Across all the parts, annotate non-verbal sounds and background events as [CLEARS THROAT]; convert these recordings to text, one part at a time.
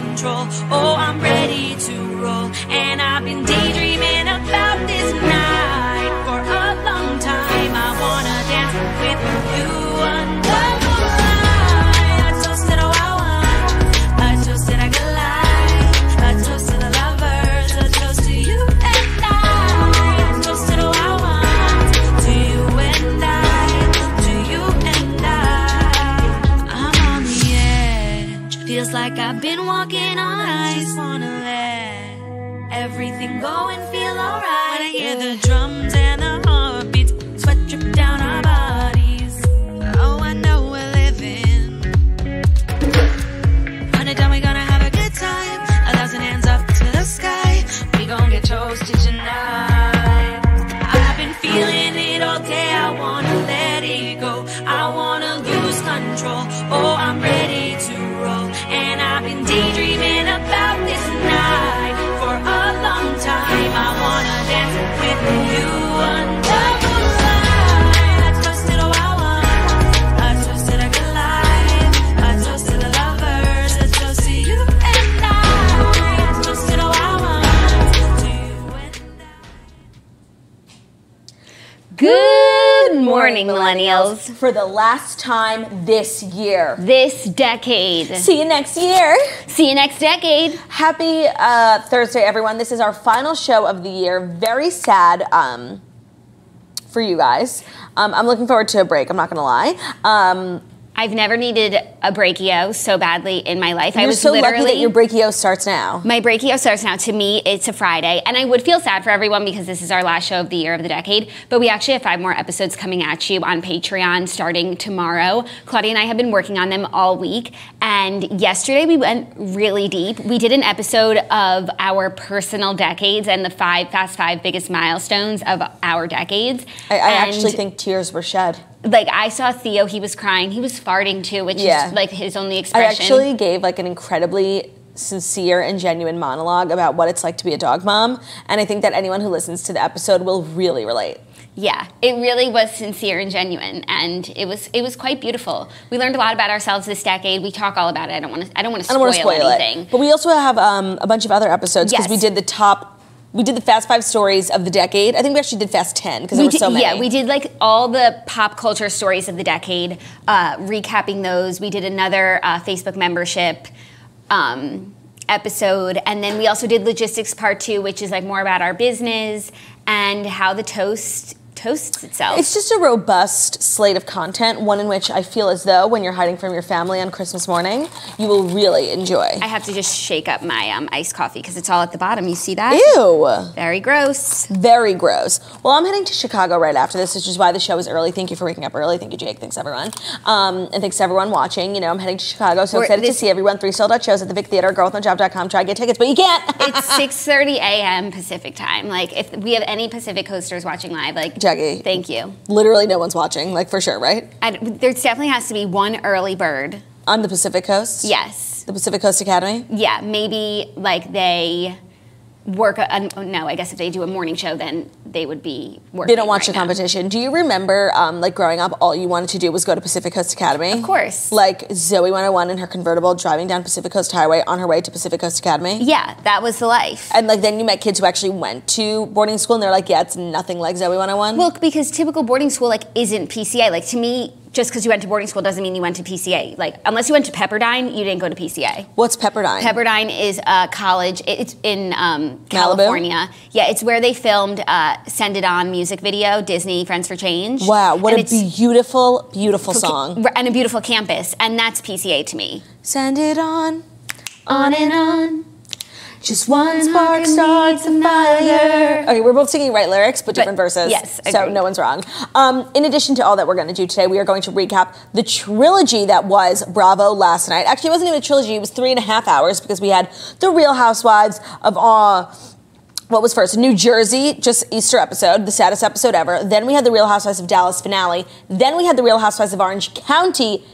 control. Oh, I'm ready to roll. And I've been daydreaming I've been walking on ice. Wanna let everything go and morning, millennials. For the last time this year. This decade. See you next year. See you next decade. Happy uh, Thursday, everyone. This is our final show of the year. Very sad um, for you guys. Um, I'm looking forward to a break, I'm not gonna lie. Um, I've never needed a brachio so badly in my life. I you're was so lucky that your brachio starts now. my brachio starts now. To me, it's a Friday, and I would feel sad for everyone because this is our last show of the year of the decade. But we actually have five more episodes coming at you on Patreon starting tomorrow. Claudia and I have been working on them all week, and yesterday we went really deep. We did an episode of our personal decades and the five fast five biggest milestones of our decades. I, I actually think tears were shed. Like I saw Theo, he was crying, he was farting too, which Yeah. is like his only expression. I actually gave like an incredibly sincere and genuine monologue about what it's like to be a dog mom, and I think that anyone who listens to the episode will really relate. yeah, it really was sincere and genuine, and it was it was quite beautiful. We learned a lot about ourselves this decade. We talk all about it. I don't want to I don't want to I don't want to spoil spoil anything. it. But we also have um, a bunch of other episodes because Yes. we did the top, we did the Fast Five stories of the decade. I think we actually did Fast Ten because there We were did, so many. yeah, we did like all the pop culture stories of the decade, uh, recapping those. We did another uh, Facebook membership um, episode, and then we also did logistics part two, which is like more about our business and how the toast toasts itself. It's just a robust slate of content, one in which I feel as though when you're hiding from your family on Christmas morning, you will really enjoy. I have to just shake up my um, iced coffee because it's all at the bottom. You see that? Ew. Very gross. Very gross. Well, I'm heading to Chicago right after this, which is why the show is early. Thank you for waking up early. Thank you, Jake. Thanks, everyone. Um, and thanks to everyone watching. You know, I'm heading to Chicago, so We're- excited to see everyone. Three sold out shows at the Vic Theater, girlwithnojob.com. Try to get tickets, but you can't. [LAUGHS] It's 6:30 a.m. Pacific time. Like, if we have any Pacific coasters watching live, like, Thank you. Literally no one's watching, like for sure, right? There definitely has to be one early bird. On the Pacific Coast? Yes. The Pacific Coast Academy? Yeah. Maybe like they work. A, a- no, I guess if they do a morning show, then they would be working. They don't watch right the now. competition. Do you remember, um, like growing up, all you wanted to do was go to Pacific Coast Academy? Of course. Like Zoey 101 in her convertible driving down Pacific Coast Highway on her way to Pacific Coast Academy? Yeah, that was the life. And like then you met kids who actually went to boarding school and they're like, yeah, it's nothing like Zoey 101. Well, because typical boarding school like isn't PCA. Like to me, just because you went to boarding school doesn't mean you went to PCA. Like unless you went to Pepperdine, you didn't go to PCA. What's Pepperdine? Pepperdine is a college. It's in um? California. Yeah, it's where they filmed uh, "Send It On" music video. Disney Friends for Change. wow, what And a beautiful, beautiful song. and a beautiful campus, and that's PCA to me. Send it on, On and on. just one spark starts a fire. Okay, we're both singing right lyrics, but different verses. yes, so no one's wrong. Um, in addition to all that we're going to do today, we are going to recap the trilogy that was Bravo last night. Actually, it wasn't even a trilogy; it was three and a half hours because we had the Real Housewives of uh, what was first? New Jersey, just Easter episode, the saddest episode ever. Then we had the Real Housewives of Dallas finale. Then we had the Real Housewives of Orange County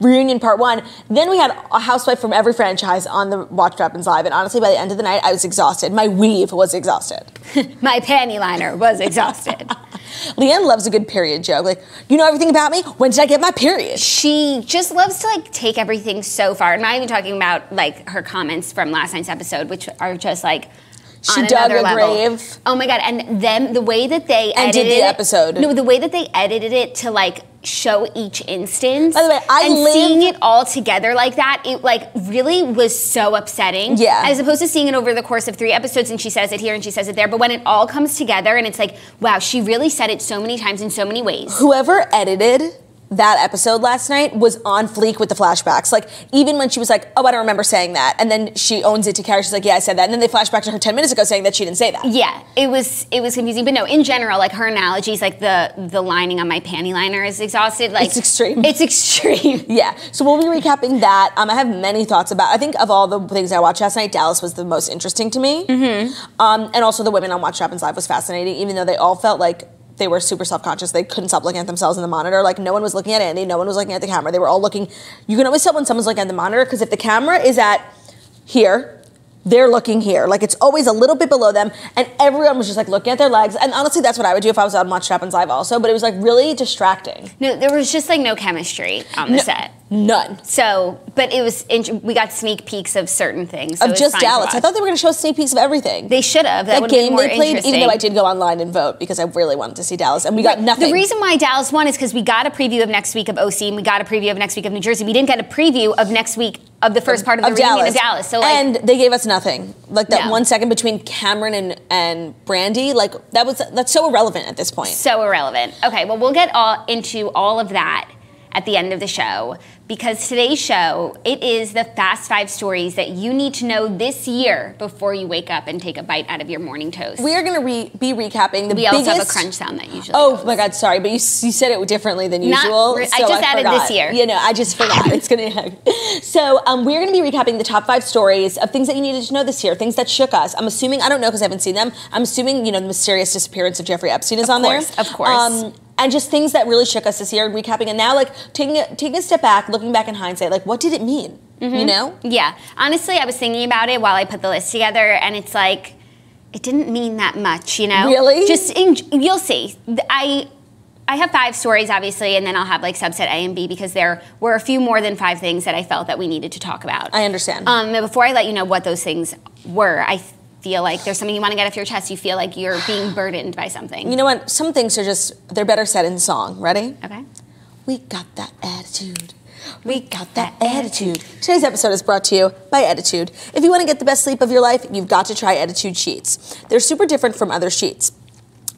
reunion part one. Then we had a housewife from every franchise on the Watch What Happens Live. And honestly, by the end of the night, I was exhausted. My weave was exhausted. [LAUGHS] My panty liner was exhausted. [LAUGHS] LeeAnne loves a good period joke. Like, you know everything about me? When did I get my period? she just loves to like take everything so far. I'm not even talking about like her comments from last night's episode, which are just like She dug a level. grave. Oh my god! And them the way that they And did edited the it- episode. No, the way that they edited it to like show each instance. By the way, I and seeing it all together like that, it like really was so upsetting. Yeah. As opposed to seeing it over the course of three episodes and she says it here and she says it there, but when it all comes together and it's like, wow, she really said it so many times in so many ways. Whoever edited that episode last night was on fleek with the flashbacks. Like, even when she was like, oh, I don't remember saying that. And then she owns it to Kary. She's like, yeah, I said that. And then they flash back to her 10 minutes ago saying that she didn't say that. Yeah, it was it was confusing, but no, in general, like her analogies, like the the lining on my panty liner is exhausted. Like It's extreme. It's extreme. [LAUGHS] Yeah, so we'll be recapping that. Um, I have many thoughts about. I think of all the things I watched last night, Dallas was the most interesting to me. Mm-hmm. Um, and also the women on Watch Happens Live was fascinating, even though they all felt like they were super self-conscious. They couldn't stop looking at themselves in the monitor. Like no one was looking at Andy, no one was looking at the camera. They were all looking. You can always tell when someone's looking at the monitor because if the camera is at here. They're looking here, like it's always a little bit below them, and everyone was just like looking at their legs. And honestly, that's what I would do if I was on Watch What Happens Live, also. But it was like really distracting. No, there was just like no chemistry on the No- set. None. So, but it was int- we got sneak peeks of certain things. so of just Dallas. I thought they were going to show sneak peeks of everything. they should have. That, that would have been game more they played, even though I did go online and vote because I really wanted to see Dallas, and we got nothing. The reason why Dallas won is because we got a preview of next week of OC and we got a preview of next week of New Jersey. We didn't get a preview of next week of the first part of the reunion of Dallas. So like, and they gave us nothing. Like that No. one second between Kameron and and Brandi, like that was that's so irrelevant at this point. so irrelevant. Okay, well, we'll get all into all of that at the end of the show because today's show it is the fast five stories that you need to know this year before you wake up and take a bite out of your morning toast. We are going to re- be recapping the We biggest. also have a crunch sound that usually. Oh goes. my God! Sorry, but you, you said it differently than Not usual. re- I so just added forgot. this year. You know, I just forgot. it's gonna. [LAUGHS] so um, we're gonna be recapping the top five stories of things that you needed to know this year, things that shook us. I'm assuming I don't know because I haven't seen them. I'm assuming you know the mysterious disappearance of Jeffrey Epstein is on there. Of course, there. of course. Um, and just things that really shook us this year, recapping, and now like taking a, taking a step back, looking back in hindsight, like what did it mean? Mm-hmm. You know? Yeah, honestly, I was thinking about it while I put the list together, and it's like it didn't mean that much, you know. Really? Just in, you'll see. I I have five stories, obviously, and then I'll have like subset A and B because there were a few more than five things that I felt that we needed to talk about. I understand. Um, before I let you know what those things were, I feel like there's something you want to get off your chest. You feel like you're being [SIGHS] burdened by something. You know what? Some things are just they're better said in song. Ready? okay. We got that attitude. We got that attitude. Today's episode is brought to you by Ettitude. If you want to get the best sleep of your life, you've got to try Ettitude sheets. They're super different from other sheets.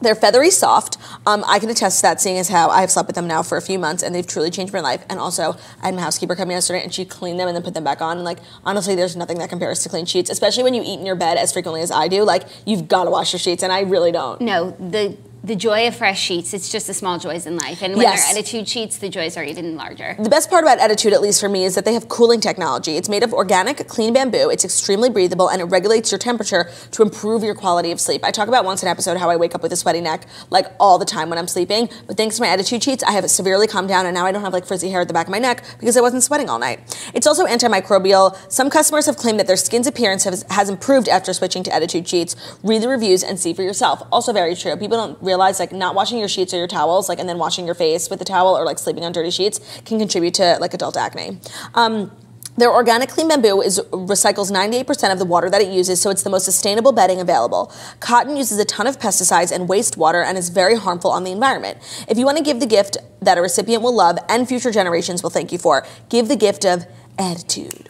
They're feathery soft. Um, I can attest to that, seeing as how I have slept with them now for a few months, and they've truly changed my life. And also, I had my housekeeper come yesterday, and she cleaned them and then put them back on. And like, honestly, there's nothing that compares to clean sheets, especially when you eat in your bed as frequently as I do. Like, you've got to wash your sheets, and I really don't. No, the the joy of fresh sheets. It's just the small joys in life, and when Yes. they're ettitude sheets, the joys are even larger. The best part about Ettitude, at least for me, is that they have cooling technology. It's made of organic, clean bamboo. It's extremely breathable and it regulates your temperature to improve your quality of sleep. I talk about once an episode how I wake up with a sweaty neck like all the time when I'm sleeping, but thanks to my Ettitude sheets, I have it severely calmed down and now I don't have like frizzy hair at the back of my neck because I wasn't sweating all night. It's also antimicrobial. Some customers have claimed that their skin's appearance has, has improved after switching to Ettitude sheets. Read the reviews and see for yourself. Also very true. People don't realize like not washing your sheets or your towels, like and then washing your face with the towel or like sleeping on dirty sheets can contribute to like adult acne. Um, their organic clean bamboo is recycles 98% of the water that it uses, so it's the most sustainable bedding available. Cotton uses a ton of pesticides and wastewater and is very harmful on the environment. If you want to give the gift that a recipient will love and future generations will thank you for, give the gift of attitude.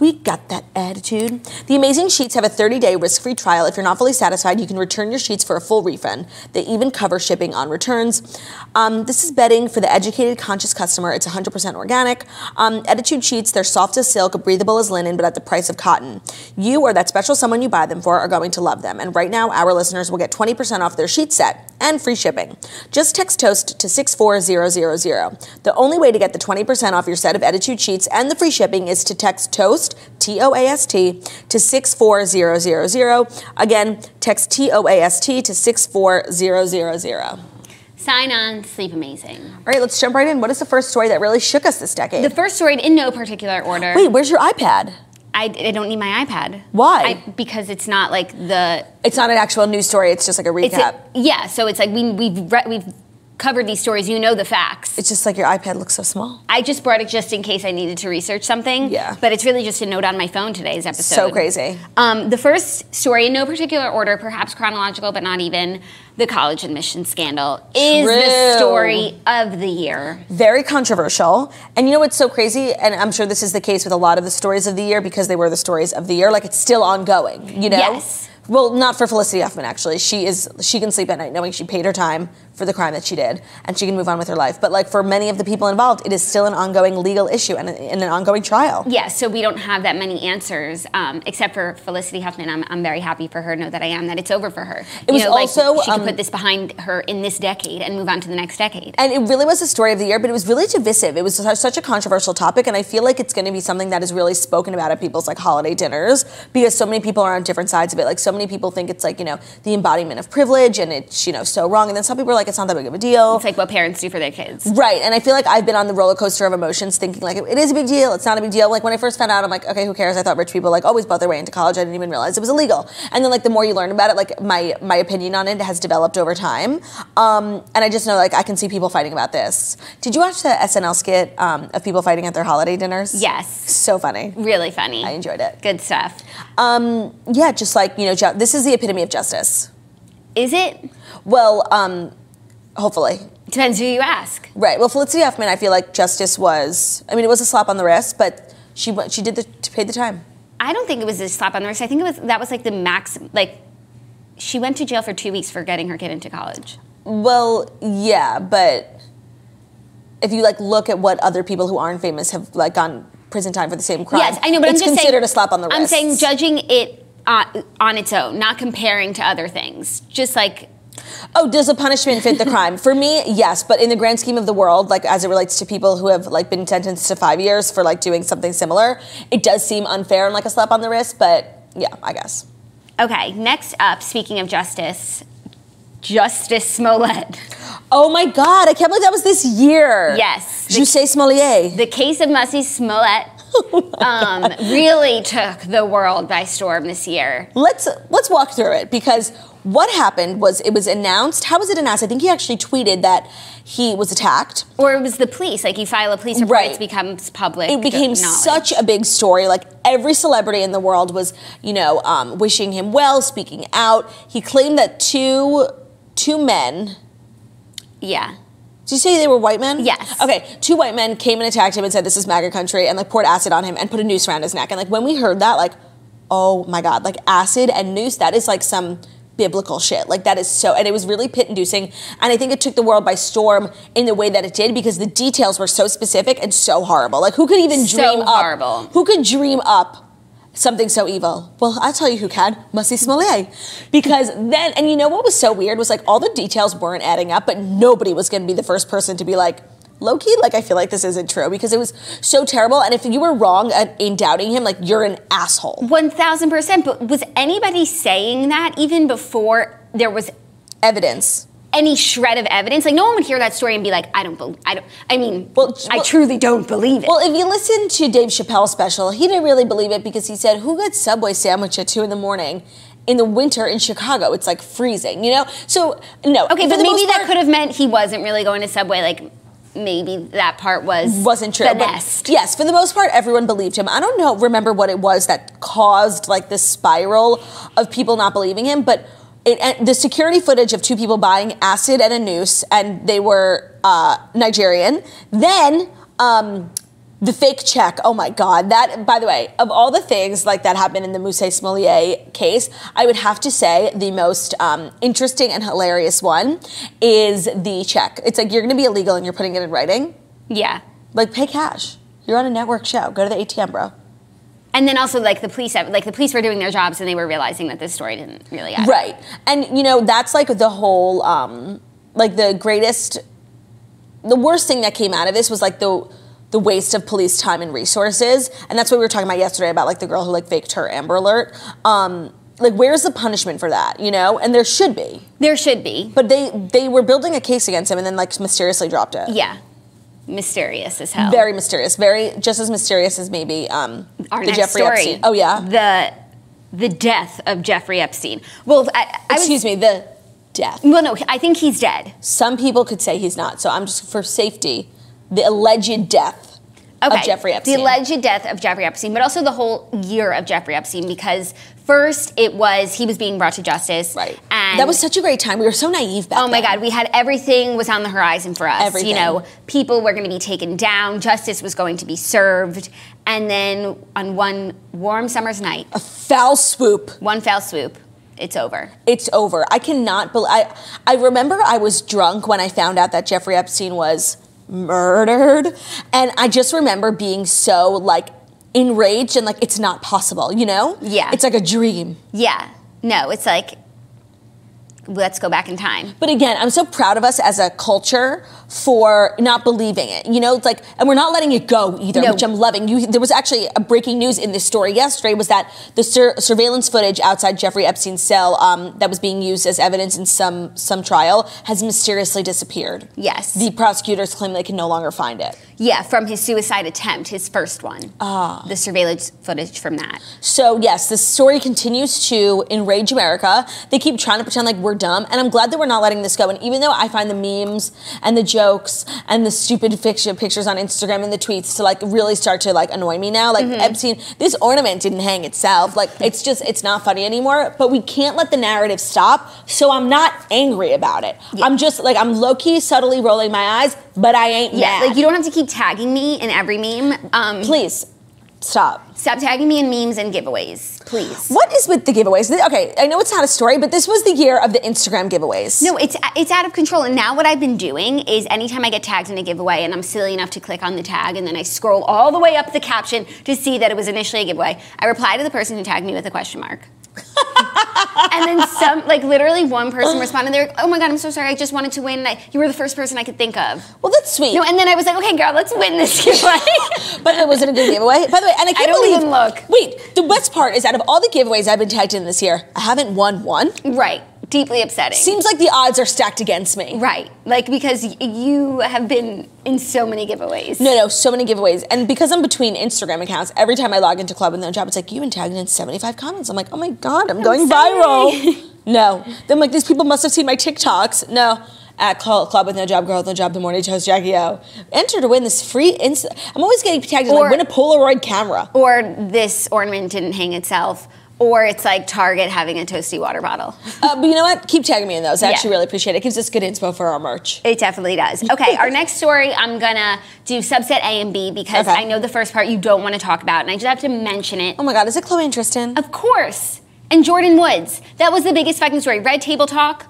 We got that attitude. The Amazing Sheets have a 30 day risk free trial. If you're not fully satisfied, you can return your sheets for a full refund. They even cover shipping on returns. Um, this is bedding for the educated, conscious customer. It's 100% organic. Um, ettitude Sheets, they're soft as silk, breathable as linen, but at the price of cotton. You or that special someone you buy them for are going to love them. And right now, our listeners will get 20% off their sheet set and free shipping. Just text TOAST to 64000. The only way to get the 20% off your set of Ettitude Sheets and the free shipping is to text TOAST, T O A S T, to 64000. Again, text T O A S T to 64000. All Sign on, sleep amazing. All right, let's jump right in. What is the first story that really shook us this decade? The first story, in no particular order. Wait, where's your iPad? I, I don't need my iPad. Why? I, because it's not like the It's not an actual news story, it's just like a recap. a, yeah, so it's like we, we've re- we've covered these stories, you know the facts. It's just like your iPad looks so small. I just brought it just in case I needed to research something. Yeah. But it's really just a note on my phone today's episode. So crazy. Um, the first story, in no particular order, perhaps chronological, but not even, the college admission scandal is the story of the year. Very controversial. And you know what's so crazy? And I'm sure this is the case with a lot of the stories of the year because they were the stories of the year. Like it's still ongoing, you know? Yes. Well, not for Felicity Huffman actually. She is she can sleep at night knowing she paid her time for the crime that she did and she can move on with her life. But like for many of the people involved, it is still an ongoing legal issue and, and an ongoing trial. Yeah, so we don't have that many answers, um, except for Felicity Huffman. I'm, I'm very happy for her. Know that I am. That it's over for her. It was also, she can um, put this behind her in this decade and move on to the next decade. And it really was the story of the year, but it was really divisive. It was such a controversial topic, and I feel like it's going to be something that is really spoken about at people's like holiday dinners because so many people are on different sides of it. Like so many people think it's like you know the embodiment of privilege, and it's you know so wrong, and then some people are like it's not that big of a deal. It's like what parents do for their kids. Right, and I feel like I've been on the roller coaster of emotions, thinking like it is a big deal, it's not a big deal. Like when I first found out, I'm like, okay, who cares? I thought rich people like always bought their way into college. I didn't even realize it was illegal. And then like the more you learn about it, like my my opinion on it has developed over time. Um, and I just know like I can see people fighting about this. Did you watch the SNL skit um, of people fighting at their holiday dinners? Yes, so funny. really funny. I enjoyed it. Good stuff. Um, yeah, just like you know, ju- this is the epitome of justice. Is it? Well, um, hopefully. Depends who you ask. Right. Well, Felicity Huffman, I feel like justice was. I mean, it was a slap on the wrist, but she went. She did the to pay the time. I don't think it was a slap on the wrist. I think it was that was like the max. Like, she went to jail for two weeks for getting her kid into college. Well, yeah, but if you like look at what other people who aren't famous have like gone prison time for the same crime, Yes, I know, but it's I'm just considered saying, a slap on the wrist. I'm saying judging it on, on its own, not comparing to other things. Just like Oh, does the punishment fit the crime? For me, yes, but in the grand scheme of the world, like as it relates to people who have like been sentenced to five years for like doing something similar, it does seem unfair and like a slap on the wrist. But yeah, I guess. okay. Next up, speaking of justice, Justice Smollett. Oh my God, I can't believe that was this year. Yes. Jussie Smollett. The case of Mussie Smollett [LAUGHS] um, really took the world by storm this year. let's let's walk through it because what happened was it was announced. How was it announced? I think he actually tweeted that he was attacked. Or it was the police. Like you file a police report, Right. it becomes public. It became knowledge. such a big story. Like every celebrity in the world was, you know, um, wishing him well, speaking out. He claimed that two two men. Yeah. Did you say they were white men? Yes. Okay, two white men came and attacked him and said, "This is MAGA country," and like poured acid on him and put a noose around his neck. And like when we heard that, like, oh my god, like acid and noose, that is like some biblical shit. Like that is so, and it was really pit inducing. And I think it took the world by storm in the way that it did because the details were so specific and so horrible. Like who could even So dream up? horrible. Who could dream up? Something so evil. Well, I'll tell you who can. Mussie Smollett. Because then, and you know what was so weird was like all the details weren't adding up, but nobody was going to be the first person to be like, low key, like I feel like this isn't true because it was so terrible. And if you were wrong at- in doubting him, like you're an asshole. One thousand percent. But was anybody saying that even before there was Evidence. any shred of evidence? Like no one would hear that story and be like, I don't believe. I don't. I mean, Well, I well- truly don't believe it. Well, if you listen to Dave Chappelle's special, he didn't really believe it because he said, Who gets Subway sandwich at two in the morning? In the winter in Chicago, it's like freezing, you know? So, no. okay, but maybe most that could have meant he wasn't really going to Subway. Like maybe that part was wasn't true. but Finessed. yes, for the most part, everyone believed him. I don't know, remember what it was that caused like this spiral of people not believing him, but it, and the security footage of two people buying acid and a noose, and they were uh, Nigerian. Then. Um, the fake check. Oh my God! That, by the way, of all the things like that happened in the Mousse Smollett case, I would have to say the most um, interesting and hilarious one is the check. It's like you're going to be illegal and you're putting it in writing. yeah. Like pay cash. You're on a network show. Go to the ATM, bro. And then also like the police, like the police were doing their jobs and they were realizing that this story didn't really add. Right. And you know, that's like the whole um like the greatest the worst thing that came out of this was like the the waste of police time and resources. And that's what we were talking about yesterday about like the girl who like faked her Amber Alert. Um like where's the punishment for that, you know? And there should be. There should be. But they they were building a case against him and then like mysteriously dropped it. Yeah. Mysterious as hell. Very mysterious. Very just as mysterious as maybe um Our the next Jeffrey story. Epstein. Oh yeah. The the death of Jeffrey Epstein. Well, I, I was- Excuse me, the death. Well, no, I think he's dead. Some people could say he's not. So I'm just for safety, the alleged death Okay. of Jeffrey Epstein. The alleged death of Jeffrey Epstein, but also the whole year of Jeffrey Epstein because first it was he was being brought to justice. right. And that was such a great time. We were so naive back Oh my then. God, we had everything was on the horizon for us. Everything. You know, people were going to be taken down, justice was going to be served, and then on one warm summer's night, a Foul swoop. one fell swoop, it's over. It's over. I cannot believe. I, I remember I was drunk when I found out that Jeffrey Epstein was murdered. And I just remember being so like enraged and like, it's not possible, you know? Yeah. It's like a dream. Yeah. No, it's like let's go back in time. But again, I'm so proud of us as a culture for not believing it. You know, it's like, and we're not letting it go either, No. which I'm loving. You, there was actually a breaking news in this story yesterday was that the sur- surveillance footage outside Jeffrey Epstein's cell um, that was being used as evidence in some some trial has mysteriously disappeared. Yes. The prosecutors claim they can no longer find it. Yeah, from his suicide attempt, his first one. Ah. The surveillance footage from that. So yes, this story continues to enrage America. They keep trying to pretend like we're dumb, and I'm glad that we're not letting this go. And even though I find the memes and the jokes and the stupid fiction pictures on Instagram and the tweets to like really start to like annoy me now, like Epstein, this ornament didn't hang itself. Like it's just it's not funny anymore. But we can't let the narrative stop. So I'm not angry about it. I'm just like I'm low key subtly rolling my eyes, but I ain't Yeah, mad. like you don't have to keep tagging me in every meme. Um, Please stop. stop tagging me in memes and giveaways, please. What is with the giveaways? Okay, I know it's not a story, but this was the year of the Instagram giveaways. No, it's it's out of control. And now what I've been doing is anytime I get tagged in a giveaway and I'm silly enough to click on the tag and then I scroll all the way up the caption to see that it was initially a giveaway, I reply to the person who tagged me with a question mark. [LAUGHS] and then [LAUGHS] some, like literally one person responded. They're like, "Oh my god, I'm so sorry. I just wanted to win. I, you were the first person I could think of." Well, that's sweet. No, and then I was like, "Okay, girl, let's win this [LAUGHS] giveaway." [LAUGHS] but it wasn't a good giveaway. By the way, and I can't don't believe. even look. Wait, the best part is out of all the giveaways I've been tagged in this year, I haven't won one. right, deeply upsetting. Seems like the odds are stacked against me. right, like because y- you have been in so many giveaways. No, no, so many giveaways. And because I'm between Instagram accounts, every time I log into Club with No Job, it's like, you've been tagged in 75 comments. I'm like, oh my God, I'm going sorry. viral. [LAUGHS] no. Then I'm like, these people must have seen my TikToks. No. At Club with No Job, Girl with No Job, The Morning Toast, Jackie O. Enter to win this free, inst- I'm always getting tagged in, Or- like, win a Polaroid camera. or this ornament didn't hang itself, or it's like Target having a toasty water bottle. Uh, but you know what? Keep tagging me in those. I Yeah. actually really appreciate it. It gives us good inspo for our merch. It definitely does. Okay, our next story, I'm gonna do subset A and B because Okay. I know the first part you don't want to talk about, and I just have to mention it. Oh my God, is it Khloe and Tristan? Of course. And Jordyn Woods. That was the biggest fucking story. Red Table Talk.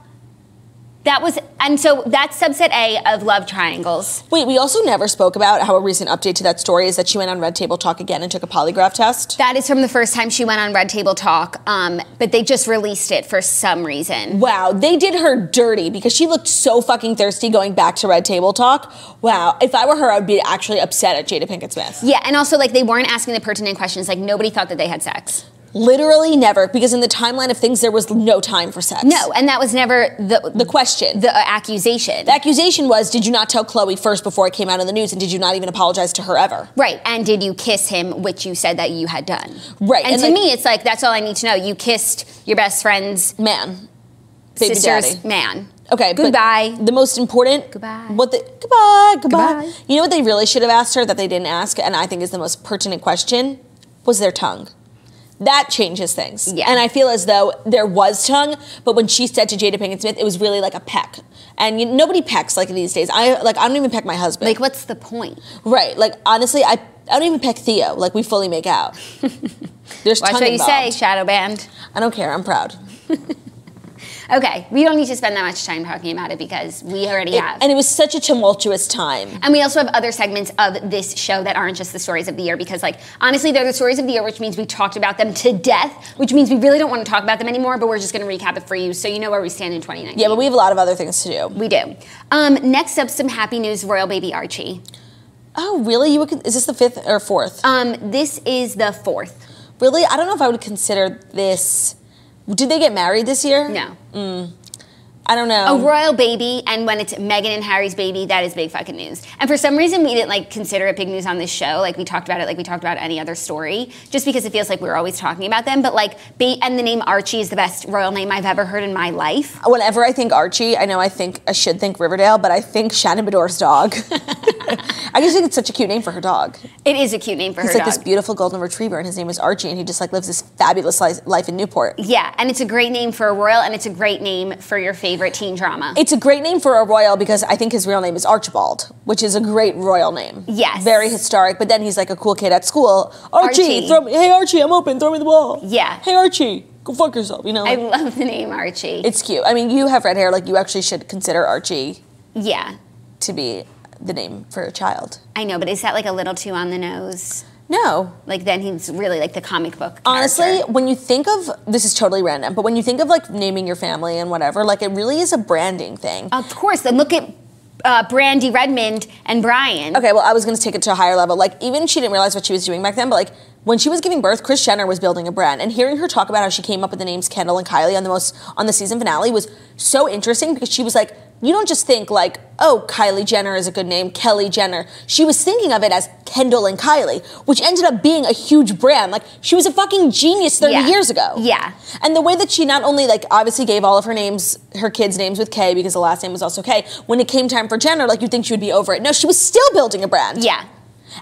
That was, and so that's subset A of love triangles. Wait, we also never spoke about how a recent update to that story is that she went on Red Table Talk again and took a polygraph test. That is from the first time she went on Red Table Talk, um, but they just released it for some reason. Wow, they did her dirty because she looked so fucking thirsty going back to Red Table Talk. Wow, if I were her, I would be actually upset at Jada Pinkett Smith. Yeah, and also like they weren't asking the pertinent questions. Like nobody thought that they had sex. Literally never, because in the timeline of things, there was no time for sex. No, and that was never the The question. the uh, accusation. the accusation was Did you not tell Khloe first before it came out in the news, and did you not even apologize to her ever? right, and did you kiss him, which you said that you had done? Right, and, and to like- me, it's like that's all I need to know. You kissed your best friend's Man. Baby sister's daddy. man. Okay, Goodbye. the most important. Goodbye. What the goodbye, goodbye. Goodbye. You know what they really should have asked her that they didn't ask, and I think is the most pertinent question, was their tongue. That changes things. Yeah. And I feel as though there was tongue, but when she said to Jada Pinkett Smith, it was really like a peck. And you, nobody pecks like these days. I like I don't even peck my husband. Like, what's the point? right. Like honestly, I I don't even peck Theo. Like we fully make out. [LAUGHS] There's Watch tongue what you say, shadow band. I don't care. I'm proud. [LAUGHS] Okay, we don't need to spend that much time talking about it because we already It- have. and it was such a tumultuous time. And we also have other segments of this show that aren't just the stories of the year because, like, honestly, they're the stories of the year, which means we talked about them to death, which means we really don't want to talk about them anymore, but we're just going to recap it for you so you know where we stand in 2019. Yeah, but we have a lot of other things to do. We do. Um, next up, some happy news royal baby Archie. Oh, really? You would, is this the fifth or fourth? Um, this is the fourth. really? I don't know if I would consider this. Did they get married this year? No. Mm. I don't know. A royal baby, and when it's Meghan and Harry's baby, that is big fucking news. And for some reason, we didn't like consider it big news on this show. Like we talked about it, like we talked about any other story, just because it feels like we're always talking about them. But like, ba- and the name Archie is the best royal name I've ever heard in my life. Whenever I think Archie, I know I think I should think Riverdale, but I think Shannon Beador's dog. [LAUGHS] I just think it's such a cute name for her dog. It is a cute name for her dog. He's like dog. this beautiful golden retriever, and his name is Archie, and he just like lives this fabulous life in Newport. yeah, and it's a great name for a royal, and it's a great name for your favorite teen drama. It's a great name for a royal because I think his real name is Archibald, which is a great royal name. Yes. Very historic, but then he's like a cool kid at school. Archie, Archie. Throw me, hey Archie, I'm open, throw me the ball. Yeah. Hey Archie, go fuck yourself, you know? I love the name Archie. it's cute. I mean, you have red hair, like you actually should consider Archie yeah, to be the name for a child. I know, but is that like a little too on the nose? No. Like then he's really like the comic book. Honestly, character. when you think of this is totally random, but when you think of like naming your family and whatever, like it really is a branding thing. of course. Then look at uh, Brandi Redmond and Bryan. Okay, well, I was going to take it to a higher level. Like, even she didn't realize what she was doing back then, but like, when she was giving birth, Kris Jenner was building a brand, and hearing her talk about how she came up with the names Kendall and Kylie on the most on the season finale was so interesting because she was like, you don't just think like, oh, Kylie Jenner is a good name, Kelly Jenner. She was thinking of it as Kendall and Kylie, which ended up being a huge brand. Like, she was a fucking genius 30 Yeah. years ago. Yeah. And the way that she not only like obviously gave all of her names, her kids' names with K because the last name was also K. When it came time for Jenner, like you'd think she would be over it. No, she was still building a brand. Yeah.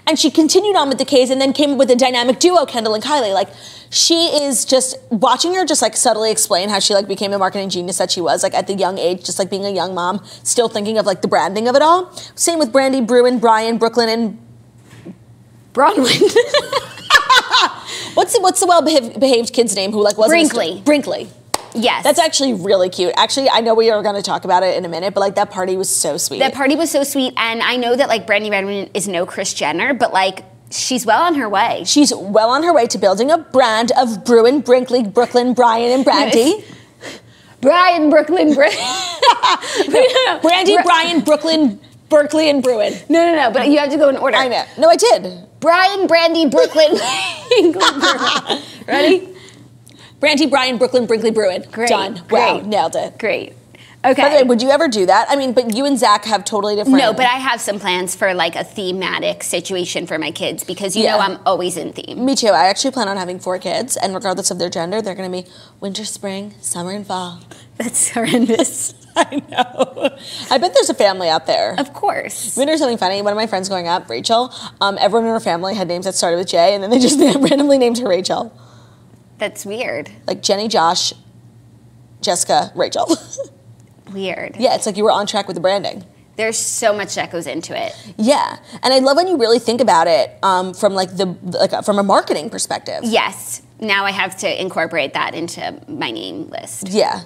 And she continued on with the K's and then came up with a dynamic duo, Kendall and Kylie. Like she is just watching her just like subtly explain how she like became the marketing genius that she was, like at the young age, just like being a young mom, still thinking of like the branding of it all. Same with Brandi, Bruin, Bryan, Brooklyn, and Bronwyn. [LAUGHS] what's the what's the well behaved, behaved kid's name who like wasn't st- Brinkley. Yes. That's actually really cute. Actually, I know we are going to talk about it in a minute, but like that party was so sweet. that party was so sweet, and I know that like Brandi Redmond is no Kris Jenner, but like she's well on her way. She's well on her way to building a brand of Bruin, Brinkley, Brooklyn, Bryan, and Brandi. Bryan Brooklyn. Br- [LAUGHS] Brandi, Bra- Bryan, Brooklyn, Berkeley, and Bruin. No, no, no. But you have to go in order. I know. No, I did. Bryan, Brandi, Brooklyn. [LAUGHS] [LAUGHS] Ready? Brandi, Bryan, Brooklyn, Brinkley, Bruin. Great, Done. Wow, great. nailed it. Great. Okay. By the way, would you ever do that? I mean, but you and Zach have totally different. no, but I have some plans for like a thematic situation for my kids because you know I'm always in theme. Me too. I actually plan on having four kids, and regardless of their gender, they're going to be winter, spring, summer, and fall. That's horrendous. [LAUGHS] I know. I bet there's a family out there. of course. You know something funny? One of my friends growing up, Rachel, um, everyone in her family had names that started with J, and then they just [LAUGHS] randomly named her Rachel. That's weird. Like Jenny, Josh, Jessica, Rachel. [LAUGHS] Weird. yeah, it's like you were on track with the branding. There's so much that goes into it. Yeah, and I love when you really think about it um, from like the like from a marketing perspective. Yes. Now I have to incorporate that into my name list. Yeah,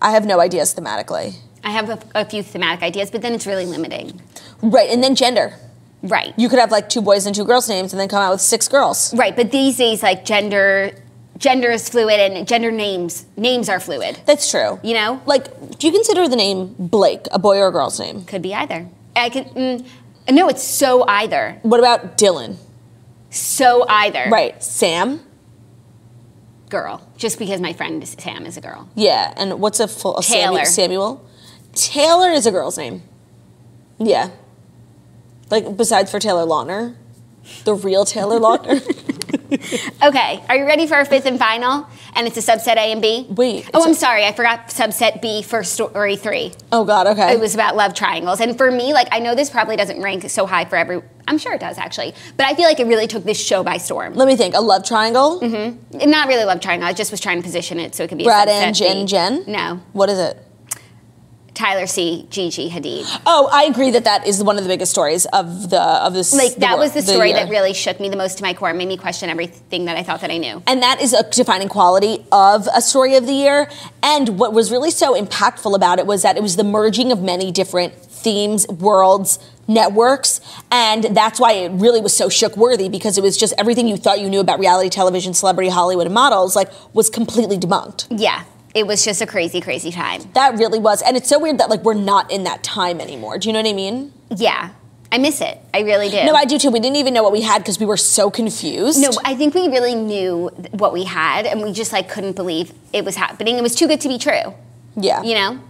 I have no ideas thematically. I have a, a few thematic ideas, but then it's really limiting. Right, and then gender. Right. You could have like two boys and two girls names, and then come out with six girls. right. But these days, like gender, gender is fluid, and gender names names are fluid. That's true. You know, Like, do you consider the name Blake a boy or a girl's name? could be either. I can. Mm, no, it's so either. What about Dylan? So either. Right, Sam. Girl. Just because my friend Sam is a girl. Yeah, and what's a full a Taylor. Samuel? Taylor is a girl's name. Yeah. Like besides for Taylor Lautner, the real Taylor Lautner. [LAUGHS] [LAUGHS] Okay. Are you ready for our fifth and final? And it's a subset A and B. Wait, Oh, I'm sorry. I forgot subset B for story three. oh God. Okay. It was about love triangles. And for me, like, I know this probably doesn't rank so high for every, I'm sure it does actually, but I feel like it really took this show by storm. Let me think. A love triangle. Mm-hmm. Not really love triangle, I just was trying to position it so it could be Brad and Jen. B. Jen. No. What is it? Tyler C, Gigi Hadid. Oh, I agree that that is one of the biggest stories of the of this. Like, that was the story year. that really shook me the most to my core, and made me question everything that I thought that I knew. And that is a defining quality of a story of the year. And what was really so impactful about it was that it was the merging of many different themes, worlds, networks. And that's why it really was so shook worthy because it was just everything you thought you knew about reality television, celebrity, Hollywood, and models, like, was completely debunked. Yeah. It was just a crazy, crazy time. That really was. And it's so weird that, like, we're not in that time anymore. Do you know what I mean? Yeah. I miss it. I really do. No, I do too. We didn't even know what we had because we were so confused. No, I think we really knew what we had, and we just like couldn't believe it was happening. It was too good to be true. Yeah. You know?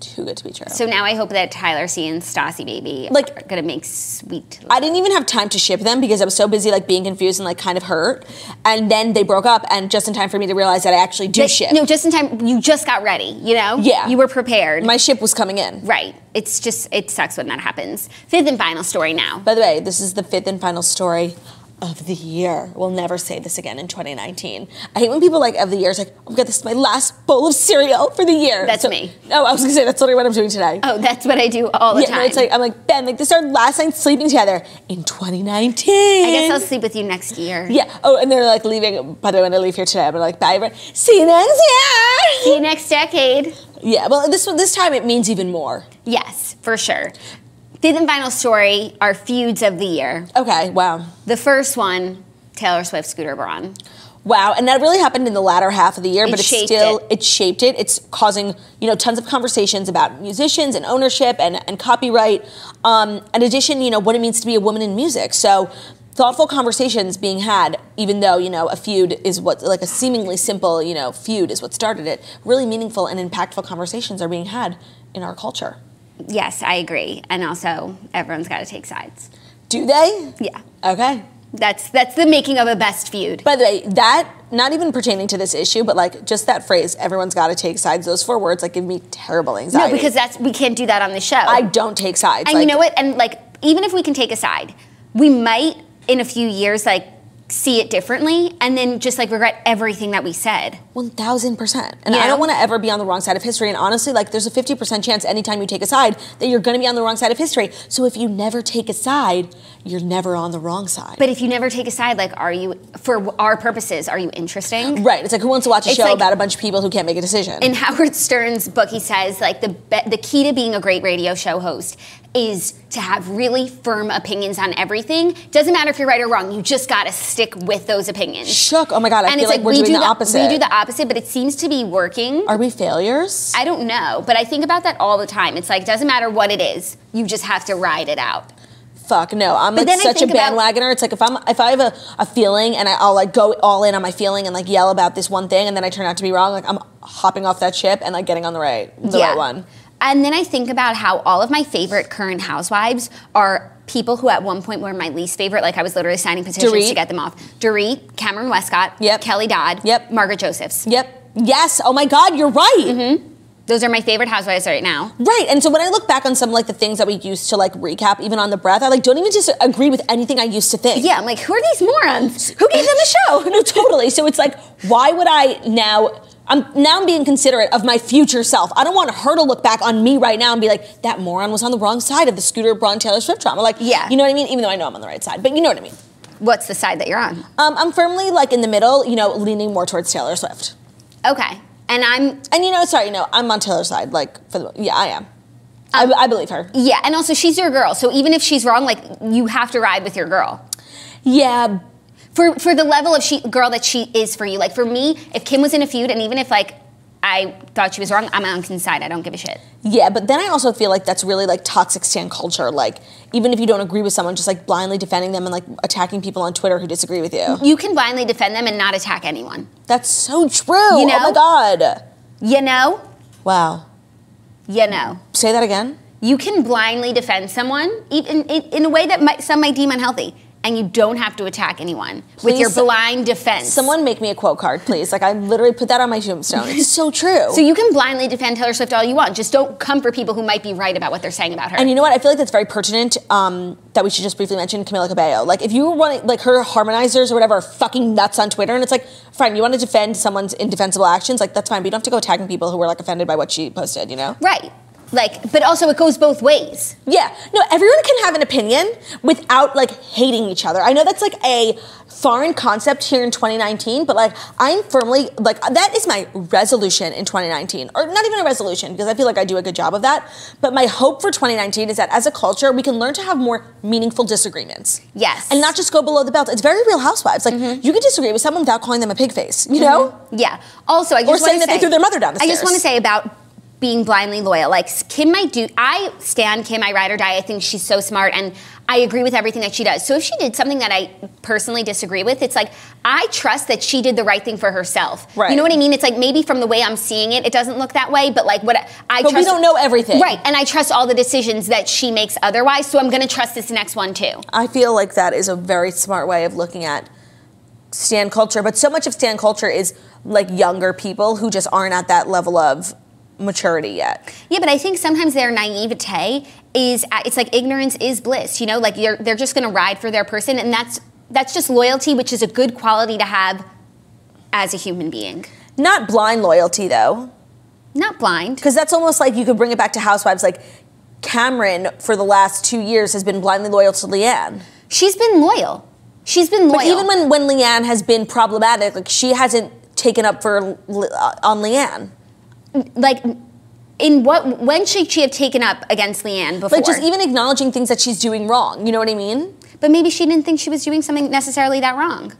Too good to be true. So now I hope that Tyler C and Stassi Baby Like- are gonna make sweet. I didn't even have time to ship them because I was so busy like being confused and like kind of hurt. And then they broke up and just in time for me to realize that I actually do That- ship. No, just in time. You just got ready. You know. Yeah. You were prepared. My ship was coming in. right. It's just it sucks when that happens. Fifth and final story now. By the way, this is the fifth and final story of the year. We'll never say this again in 2019. I hate when people like of the year. It's like, oh my god, this is my last bowl of cereal for the year. That's me. No, I was gonna say that's literally what I'm doing today. Oh, that's what I do all the yeah, time. no, it's like I'm like Ben, like this is our last night sleeping together in 2019. I guess I'll sleep with you next year. Yeah. Oh, and they're like leaving. By the way, when I leave here today, I'm like, bye. everyone. See you next year. See you next decade. Yeah. Well, this this time it means even more. Yes, for sure. Fifth and final story are feuds of the year. Okay. Wow. The first one, Taylor Swift, Scooter Braun. Wow, and that really happened in the latter half of the year, It but it's still it. it shaped it. It's causing you know tons of conversations about musicians and ownership and, and copyright. Um, in addition, you know what it means to be a woman in music. So thoughtful conversations being had, even though you know a feud is what like a seemingly simple you know feud is what started it. Really meaningful and impactful conversations are being had in our culture. Yes, I agree. And also, everyone's got to take sides. Do they? Yeah, Okay. that's that's the making of a best feud. By the way, that not even pertaining to this issue, but like just that phrase, everyone's got to take sides. Those four words like give me terrible anxiety. no, because that's we can't do that on the show. I don't take sides. and like, you know what? And like, even if we can take a side, we might in a few years like see it differently, and then just like regret everything that we said. One thousand percent. And You I don't want to ever be on the wrong side of history. And honestly, like there's a fifty percent chance anytime you take a side that you're going to be on the wrong side of history. So if you never take a side, you're never on the wrong side. But if you never take a side, like, are you for our purposes? Are you interesting? right. It's like who wants to watch a It's show like- about a bunch of people who can't make a decision? In Howard Stern's book, he says like the be- the key to being a great radio show host is to have really firm opinions on everything. Doesn't matter if you're right or wrong. You just got to stick with those opinions. Shook. Oh my god. I and feel like, like we're we doing do the, opposite. We do the opposite, but it seems to be working. Are we failures? I don't know, but I think about that all the time. It's like doesn't matter what it is, you just have to ride it out. Fuck no. I'm But like such a bandwagoner. It's like if I'm if I have a, a feeling and I, I'll like go all in on my feeling and like yell about this one thing and then I turn out to be wrong, like I'm hopping off that ship and like getting on the right the right one. And then I think about how all of my favorite current housewives are people who at one point were my least favorite. Like I was literally signing petitions Dorit. to get them off. Dorit, Kameron Westcott, Yep. Kelly Dodd, Yep. Margaret Josephs. Yep. Yes. Oh my God, you're right. Mm-hmm. Those are my favorite housewives right now. Right. And so when I look back on some like the things that we used to like recap, even on the breath, I like don't even just agree with anything I used to think. Yeah, I'm like, who are these morons? Who gave them the show? [LAUGHS] no, totally. So it's like, why would I now? I'm now I'm being considerate of my future self. I don't want her to look back on me right now and be like, that moron was on the wrong side of the Scooter Braun Taylor Swift drama. Like, Yeah. you know what I mean? Even though I know I'm on the right side, but you know what I mean. What's the side that you're on? Um, I'm firmly like in the middle, you know, leaning more towards Taylor Swift. Okay. And I'm And you know, sorry, you know, I'm on Taylor's side. Like, for the yeah, I am. I, I believe her. yeah, and also she's your girl. So even if she's wrong, like you have to ride with your girl. Yeah, For for the level of she girl that she is for you. Like for me, if Kim was in a feud and even if like I thought she was wrong, I'm on Kim's side. I don't give a shit. Yeah, but then I also feel like that's really like toxic stan culture. Like, even if you don't agree with someone, just like blindly defending them and like attacking people on Twitter who disagree with you. You can blindly defend them and not attack anyone. That's so true. You know? Oh my god. You know? Wow. You know. Say that again. You can blindly defend someone even in, in a way that might, some might deem unhealthy, and you don't have to attack anyone with your blind defense. Someone make me a quote card, please. Like I literally put that on my tombstone. It's so true. So you can blindly defend Taylor Swift all you want. Just don't come for people who might be right about what they're saying about her. and you know what? I feel like that's very pertinent. Um, that we should just briefly mention Camila Cabello. Like, if you want, like her harmonizers or whatever are fucking nuts on Twitter, and it's like, fine, you want to defend someone's indefensible actions, like that's fine, but you don't have to go attacking people who were like offended by what she posted. You know? right. Like, but also it goes both ways. Yeah, no, everyone can have an opinion without like hating each other. I know that's like a foreign concept here in 2019, but like I'm firmly like that is my resolution in 2019, or not even a resolution because I feel like I do a good job of that. But my hope for 2019 is that as a culture, we can learn to have more meaningful disagreements. Yes. and not just go below the belt. It's very Real Housewives. Like mm-hmm. you can disagree with someone without calling them a pig face. You know? Mm-hmm. Yeah. Also, I just Or saying that they threw their mother down the I just want to say about being blindly loyal. Like Kim might do. I stand Kim. I ride or die. I think she's so smart, and I agree with everything that she does. So if she did something that I personally disagree with, it's like I trust that she did the right thing for herself. Right. You know what I mean? It's like maybe from the way I'm seeing it, it doesn't look that way, but like what I, I But we don't know everything. Right, and I trust all the decisions that she makes otherwise. So I'm going to trust this next one too. I feel like that is a very smart way of looking at stan culture, but so much of stan culture is like younger people who just aren't at that level of maturity yet. Yeah, but I think sometimes their naivete is it's like ignorance is bliss. You know, like you're, they're just going to ride for their person, and that's that's just loyalty, which is a good quality to have as a human being. Not blind loyalty though, Not blind. because that's almost like you could bring it back to Housewives. Like Kameron, for the last two years, has been blindly loyal to LeeAnne. She's been loyal. She's been loyal. But even when when LeeAnne has been problematic, like she hasn't taken up for uh, on LeeAnne. Like in what when should she have taken up against LeeAnne before? Like just even acknowledging things that she's doing wrong. You know what I mean? but maybe she didn't think she was doing something necessarily that wrong.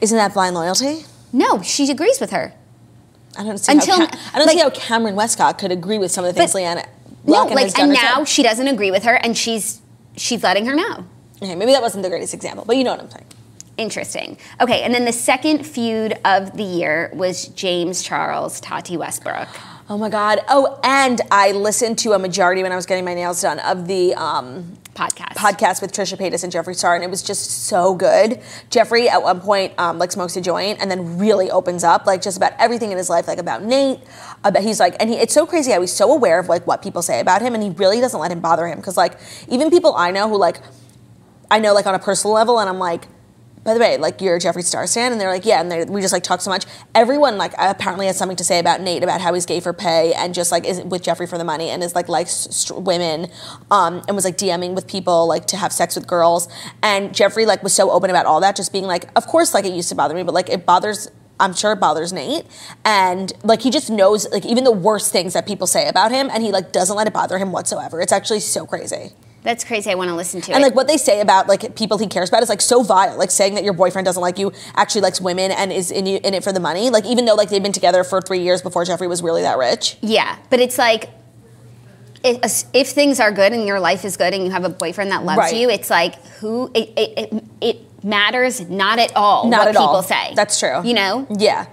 Isn't that blind loyalty? No, she agrees with her. I don't see Until- how Ca- I don't like- see how Kameron Westcott could agree with some of the things But- LeeAnne. No, Locken has like and now she doesn't agree with her, and she's she's letting her know. Okay, maybe that wasn't the greatest example, but you know what I'm saying. Interesting. Okay, and then the second feud of the year was James Charles, Tati Westbrook. Oh my God. Oh, and I listened to a majority when I was getting my nails done of the um, Podcast. podcast with Trisha Paytas and Jeffree Star, and it was just so good. Jeffree at one point um, like smokes a joint and then really opens up like just about everything in his life, like about Nate. About he's like, and he, it's so crazy how he's so aware of like what people say about him, and he really doesn't let him bother him because like even people I know who like I know like on a personal level, and I'm like. By the way, like you're a Jeffree Star stan, and they're like, yeah, and we just like talk so much. Everyone like apparently has something to say about Nate about how he's gay for pay and just like is with Jeffree for the money and is like likes women, um, and was like DMing with people like to have sex with girls. And Jeffree like was so open about all that, just being like, of course, like it used to bother me, but like it bothers. I'm sure it bothers Nate, and like he just knows like even the worst things that people say about him, and he like doesn't let it bother him whatsoever. It's actually so crazy. That's crazy. I want to listen to And it. like what they say about like people he cares about is like so vile. Like saying that your boyfriend doesn't like you actually likes women and is in you in it for the money. Like even though like they've been together for three years before Jeffree was really that rich. yeah, but it's like if, if things are good and your life is good and you have a boyfriend that loves Right. you, it's like who it, it, it, it matters not at all Not what at people all. say. That's true. You know? Yeah,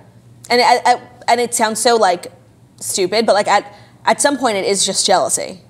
and it, and it sounds so like stupid, but like at at some point it is just jealousy.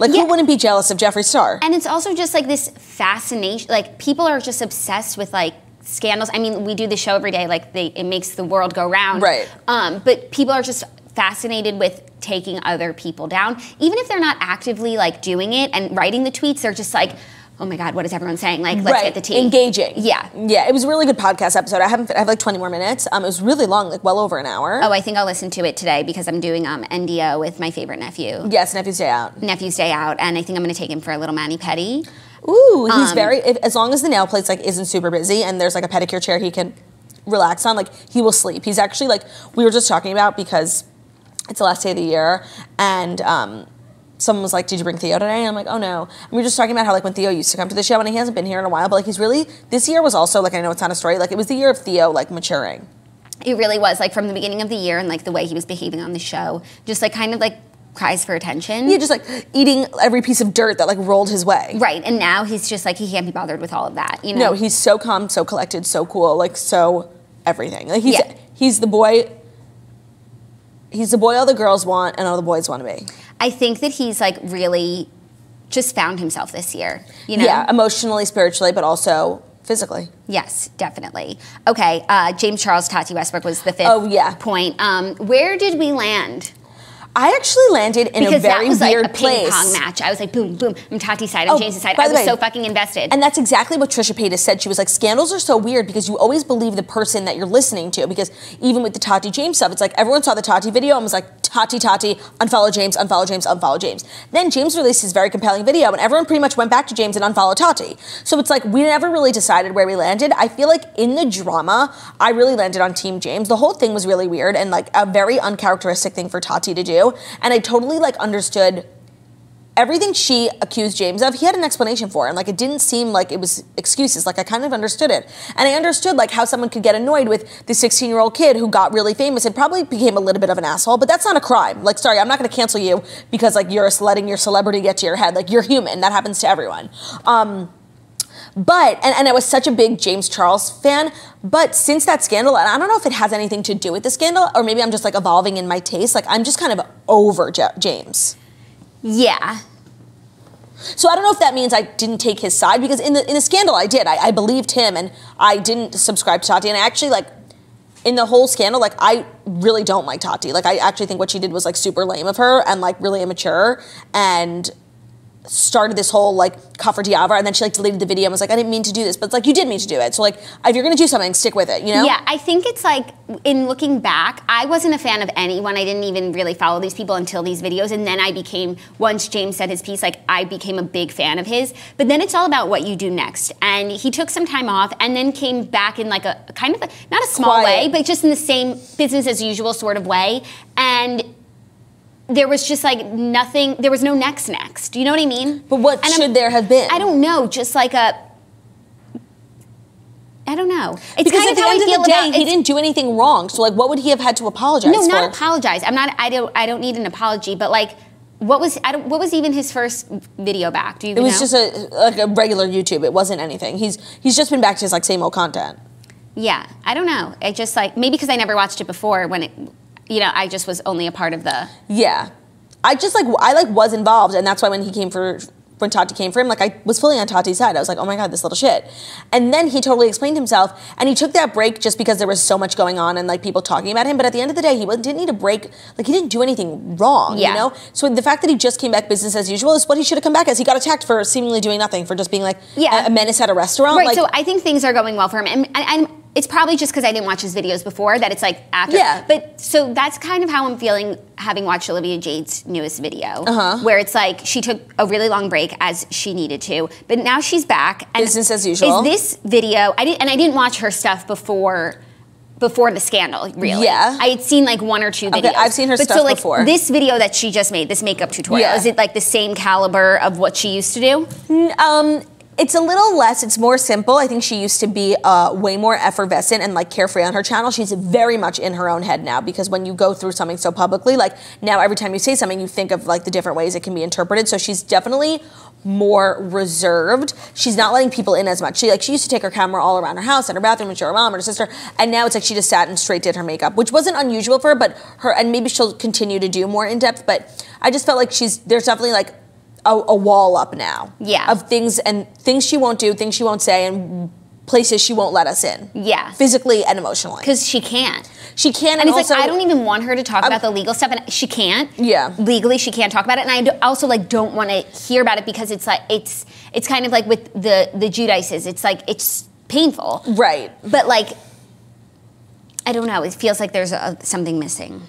Like Yeah. who wouldn't be jealous of Jeffree Star? And it's also just like this fascination. Like people are just obsessed with like scandals. I mean, we do the show every day. Like they, it makes the world go round. Right. Um, but people are just fascinated with taking other people down, even if they're not actively like doing it and writing the tweets. They're just like, oh my god, what is everyone saying? Like, let's right, get the tea. engaging. Yeah. yeah. It was a really good podcast episode. I haven't. I have like 20 more minutes. Um, it was really long, like well over an hour. Oh, I think I'll listen to it today because I'm doing um, NDO with my favorite nephew. Yes, Nephew's Day Out. Nephew's day out, and I think I'm going to take him for a little mani pedi. Ooh, he's Um, very. If, as long as the nail place like isn't super busy and there's like a pedicure chair he can relax on, like he will sleep. He's actually like we were just talking about because it's the last day of the year and um, someone was like, "Did you bring Theo today?" And I'm like, "Oh no." And we were just talking about how like when Theo used to come to the show and he hasn't been here in a while, but like he's really this year was also like I know it's not a story, like it was the year of Theo like maturing. It really was like from the beginning of the year and like the way he was behaving on the show, just like kind of like cries for attention. Yeah, just like eating every piece of dirt that like rolled his way. Right, and now he's just like he can't be bothered with all of that. You know, No, he's so calm, so collected, so cool, like so everything. Like he's Yeah. he's the boy. He's the boy all the girls want and all the boys want to be. I think that he's like really just found himself this year. You know, Yeah, emotionally, spiritually, but also physically. Yes, definitely. Okay, uh, James Charles Tati Westbrook was the fifth. Oh, yeah. point. Um, where did we land? I actually landed in Because a very that was like weird a ping place. pong match. I was like, boom, boom. I'm Tati's side. I'm Oh, James's side. I was way- so fucking invested. And that's exactly what Trisha Paytas said. She was like, scandals are so weird because you always believe the person that you're listening to. Because even with the Tati James stuff, it's like everyone saw the Tati video and was like, Tati, Tati, unfollow James, unfollow James, unfollow James. Then James released his very compelling video and everyone pretty much went back to James and unfollowed Tati. So it's like we never really decided where we landed. I feel like in the drama, I really landed on Team James. The whole thing was really weird and like a very uncharacteristic thing for Tati to do. And I totally like understood everything she accused James of, he had an explanation for, and like it didn't seem like it was excuses. Like I kind of understood it, and I understood like how someone could get annoyed with the 16 year old kid who got really famous and probably became a little bit of an asshole. But that's not a crime. Like, sorry, I'm not going to cancel you because like you're letting your celebrity get to your head. Like you're human. That happens to everyone. Um, but and, and I was such a big James Charles fan. But since that scandal, and I don't know if it has anything to do with the scandal, or maybe I'm just like evolving in my taste. Like I'm just kind of over J- James. Yeah. So I don't know if that means I didn't take his side because in the in the scandal I did. I, I believed him and I didn't subscribe to Tati. And I actually like in the whole scandal, like I really don't like Tati. Like I actually think what she did was like super lame of her and like really immature and started this whole like cover Diavra and then she like deleted the video and was like, I didn't mean to do this. But it's like you did mean to do it. So like if you're gonna do something, stick with it, you know? Yeah, I think it's like in looking back, I wasn't a fan of anyone. I didn't even really follow these people until these videos, and then I became once James said his piece, like I became a big fan of his. But then it's all about what you do next. And he took some time off and then came back in like a kind of a, not a small Quiet. way, but just in the same business as usual sort of way. And there was just like nothing. There was no next next. Do you know what I mean? But what And I'm- should there have been? I don't know. Just like a. I don't know. It's because kind at of the end I of the day, about he didn't do anything wrong. So like, what would he have had to apologize No, for? not apologize. I'm not. I don't. I don't need an apology. But like, what was? I don't, what was even his first video back? Do you? It was know? just a like a regular YouTube. It wasn't anything. He's he's just been back to his like same old content. Yeah, I don't know. I just like maybe because I never watched it before. When it, you know, I just was only a part of the. Yeah, I just like I like was involved, and that's why when he came for when Tati came for him, like I was fully on Tati's side. I was like, oh my god, this little shit. And then he totally explained himself, and he took that break just because there was so much going on and like people talking about him. But at the end of the day, he didn't need a break. Like he didn't do anything wrong, Yeah. you know. So the fact that he just came back business as usual is what he should have come back as. He got attacked for seemingly doing nothing, for just being like Yeah. a, menace at a restaurant. Right. like, so I think things are going well for him, and, and it's probably just because I didn't watch his videos before that it's like after. Yeah. But so that's kind of how I'm feeling having watched Olivia Jade's newest video, Uh-huh. where it's like she took a really long break as she needed to, but now she's back. And Business as usual. Is this video? I didn't, and I didn't watch her stuff before. Before the scandal, really. Yeah. I had seen like one or two videos. I've seen her but stuff so, like, before. This video that she just made, this makeup tutorial, Yeah. is it like the same caliber of what she used to do? Um, it's a little less. It's more simple. I think she used to be uh, way more effervescent and like carefree on her channel. She's very much in her own head now because when you go through something so publicly, like now every time you say something, you think of like the different ways it can be interpreted. So she's definitely more reserved. She's not letting people in as much. She like she used to take her camera all around her house and her bathroom and show her mom and her sister, and now it's like she just sat and straight did her makeup, which wasn't unusual for her. But her and maybe she'll continue to do more in depth. But I just felt like she's there's definitely like a, a wall up now. Yeah. Of things and things she won't do, things she won't say, and places she won't let us in. Yeah. Physically and emotionally. Because she can't. She can't. And it's also, like I don't even want her to talk I'm- about the legal stuff, and she can't. Yeah. legally she can't talk about it, and I do- also like don't want to hear about it because it's like it's it's kind of like with the the Giudices. It's like it's painful, Right. but like I don't know. It feels like there's a, something missing.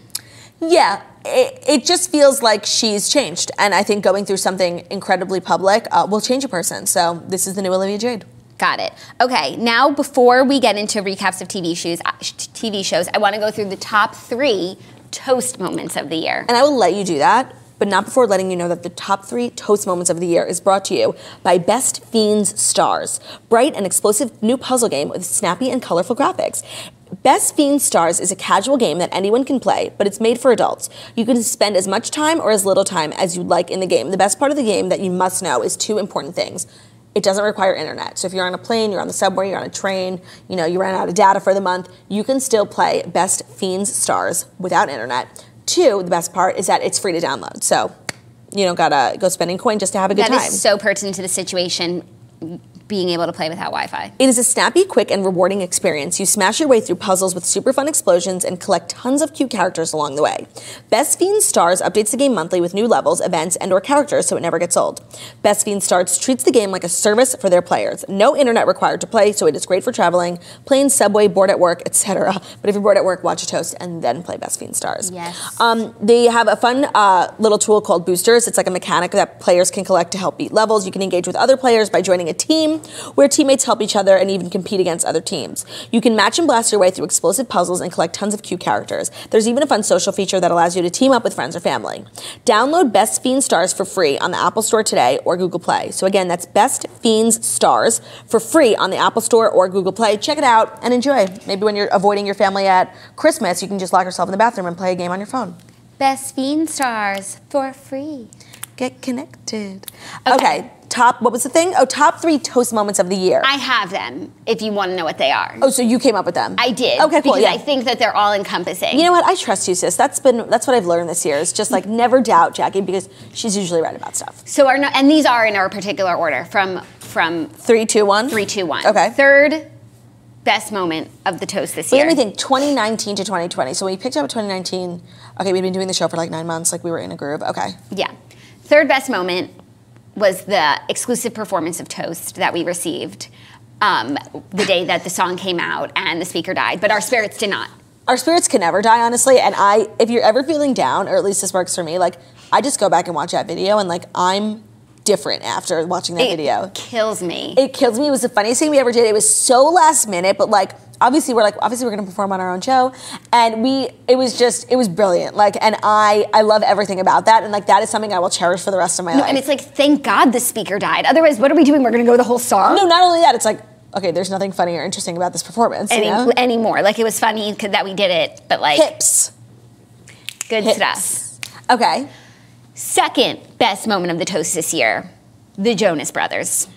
Yeah. It, it just feels like she's changed. And I think going through something incredibly public uh, will change a person. So this is the new Olivia Jade. Got it. Okay, now before we get into recaps of TV shows, uh, TV shows, I want to go through the top three toast moments of the year. And I will let you do that, but not before letting you know that the top three toast moments of the year is brought to you by Best Fiends Stars, bright and explosive new puzzle game with snappy and colorful graphics. Best Fiends Stars is a casual game that anyone can play, but it's made for adults. You can spend as much time or as little time as you'd like in the game. The best part of the game that you must know is two important things. It doesn't require internet. So if you're on a plane, you're on the subway, you're on a train, you know, you ran out of data for the month, you can still play Best Fiends Stars without internet. Two, the best part is that it's free to download. So you don't gotta go spending coin just to have a good That time. is so pertinent to the situation, being able to play without Wi-Fi. It is a snappy, quick, and rewarding experience. You smash your way through puzzles with super fun explosions and collect tons of cute characters along the way. Best Fiends Stars updates the game monthly with new levels, events, and or characters so it never gets old. Best Fiends Stars treats the game like a service for their players. No internet required to play, so it is great for traveling, plane, subway, bored at work, etc. But if you're bored at work, watch a toast and then play Best Fiends Stars. Yes. Um, they have a fun uh, little tool called Boosters. It's like a mechanic that players can collect to help beat levels. You can engage with other players by joining a team where teammates help each other and even compete against other teams. You can match and blast your way through explosive puzzles and collect tons of cute characters. There's even a fun social feature that allows you to team up with friends or family. Download Best Fiends Stars for free on the Apple Store today or Google Play. So again, that's Best Fiends Stars for free on the Apple Store or Google Play. Check it out and enjoy. Maybe when you're avoiding your family at Christmas, you can just lock yourself in the bathroom and play a game on your phone. Best Fiend Stars for free. Get connected. Okay. Top, what was the thing? Oh, top three toast moments of the year. I have them if you want to know what they are. oh, so you came up with them? I did. Okay, cool. Because Yeah. I think that they're all encompassing. you know what? I trust you, sis. That's been that's what I've learned this year. Is just like never doubt Jackie because she's usually right about stuff. so our, and these are in our particular order from from Three, two, one. three, two, one. Okay. Third best moment of the toast this But year. let me think. 2019 to 2020. So when we picked up 2019, okay, we'd been doing the show for like nine months. Like we were in a groove. Okay. Yeah. Third best moment was the exclusive performance of Toast that we received um, the day that the song came out and the speaker died, but our spirits did not. Our spirits can never die, honestly. And I, if you're ever feeling down, or at least this works for me, like I just go back and watch that video, and like I'm different after watching that video. It video. kills me. It kills me. It was the funniest thing we ever did. It was so last minute, but like obviously we're like obviously we're gonna perform on our own show, and we it was just it was brilliant. Like, and I I love everything about that, and like that is something I will cherish for the rest of my life. and it's like, thank God the speaker died. Otherwise, what are we doing? We're going to go the whole song? no, not only that, it's like okay, there's nothing funny or interesting about this performance. Any, you know? anymore. Like it was funny that we did it, but like Hips. good Hips. stuff. Okay. Second best moment of the toast this year, the Jonas Brothers,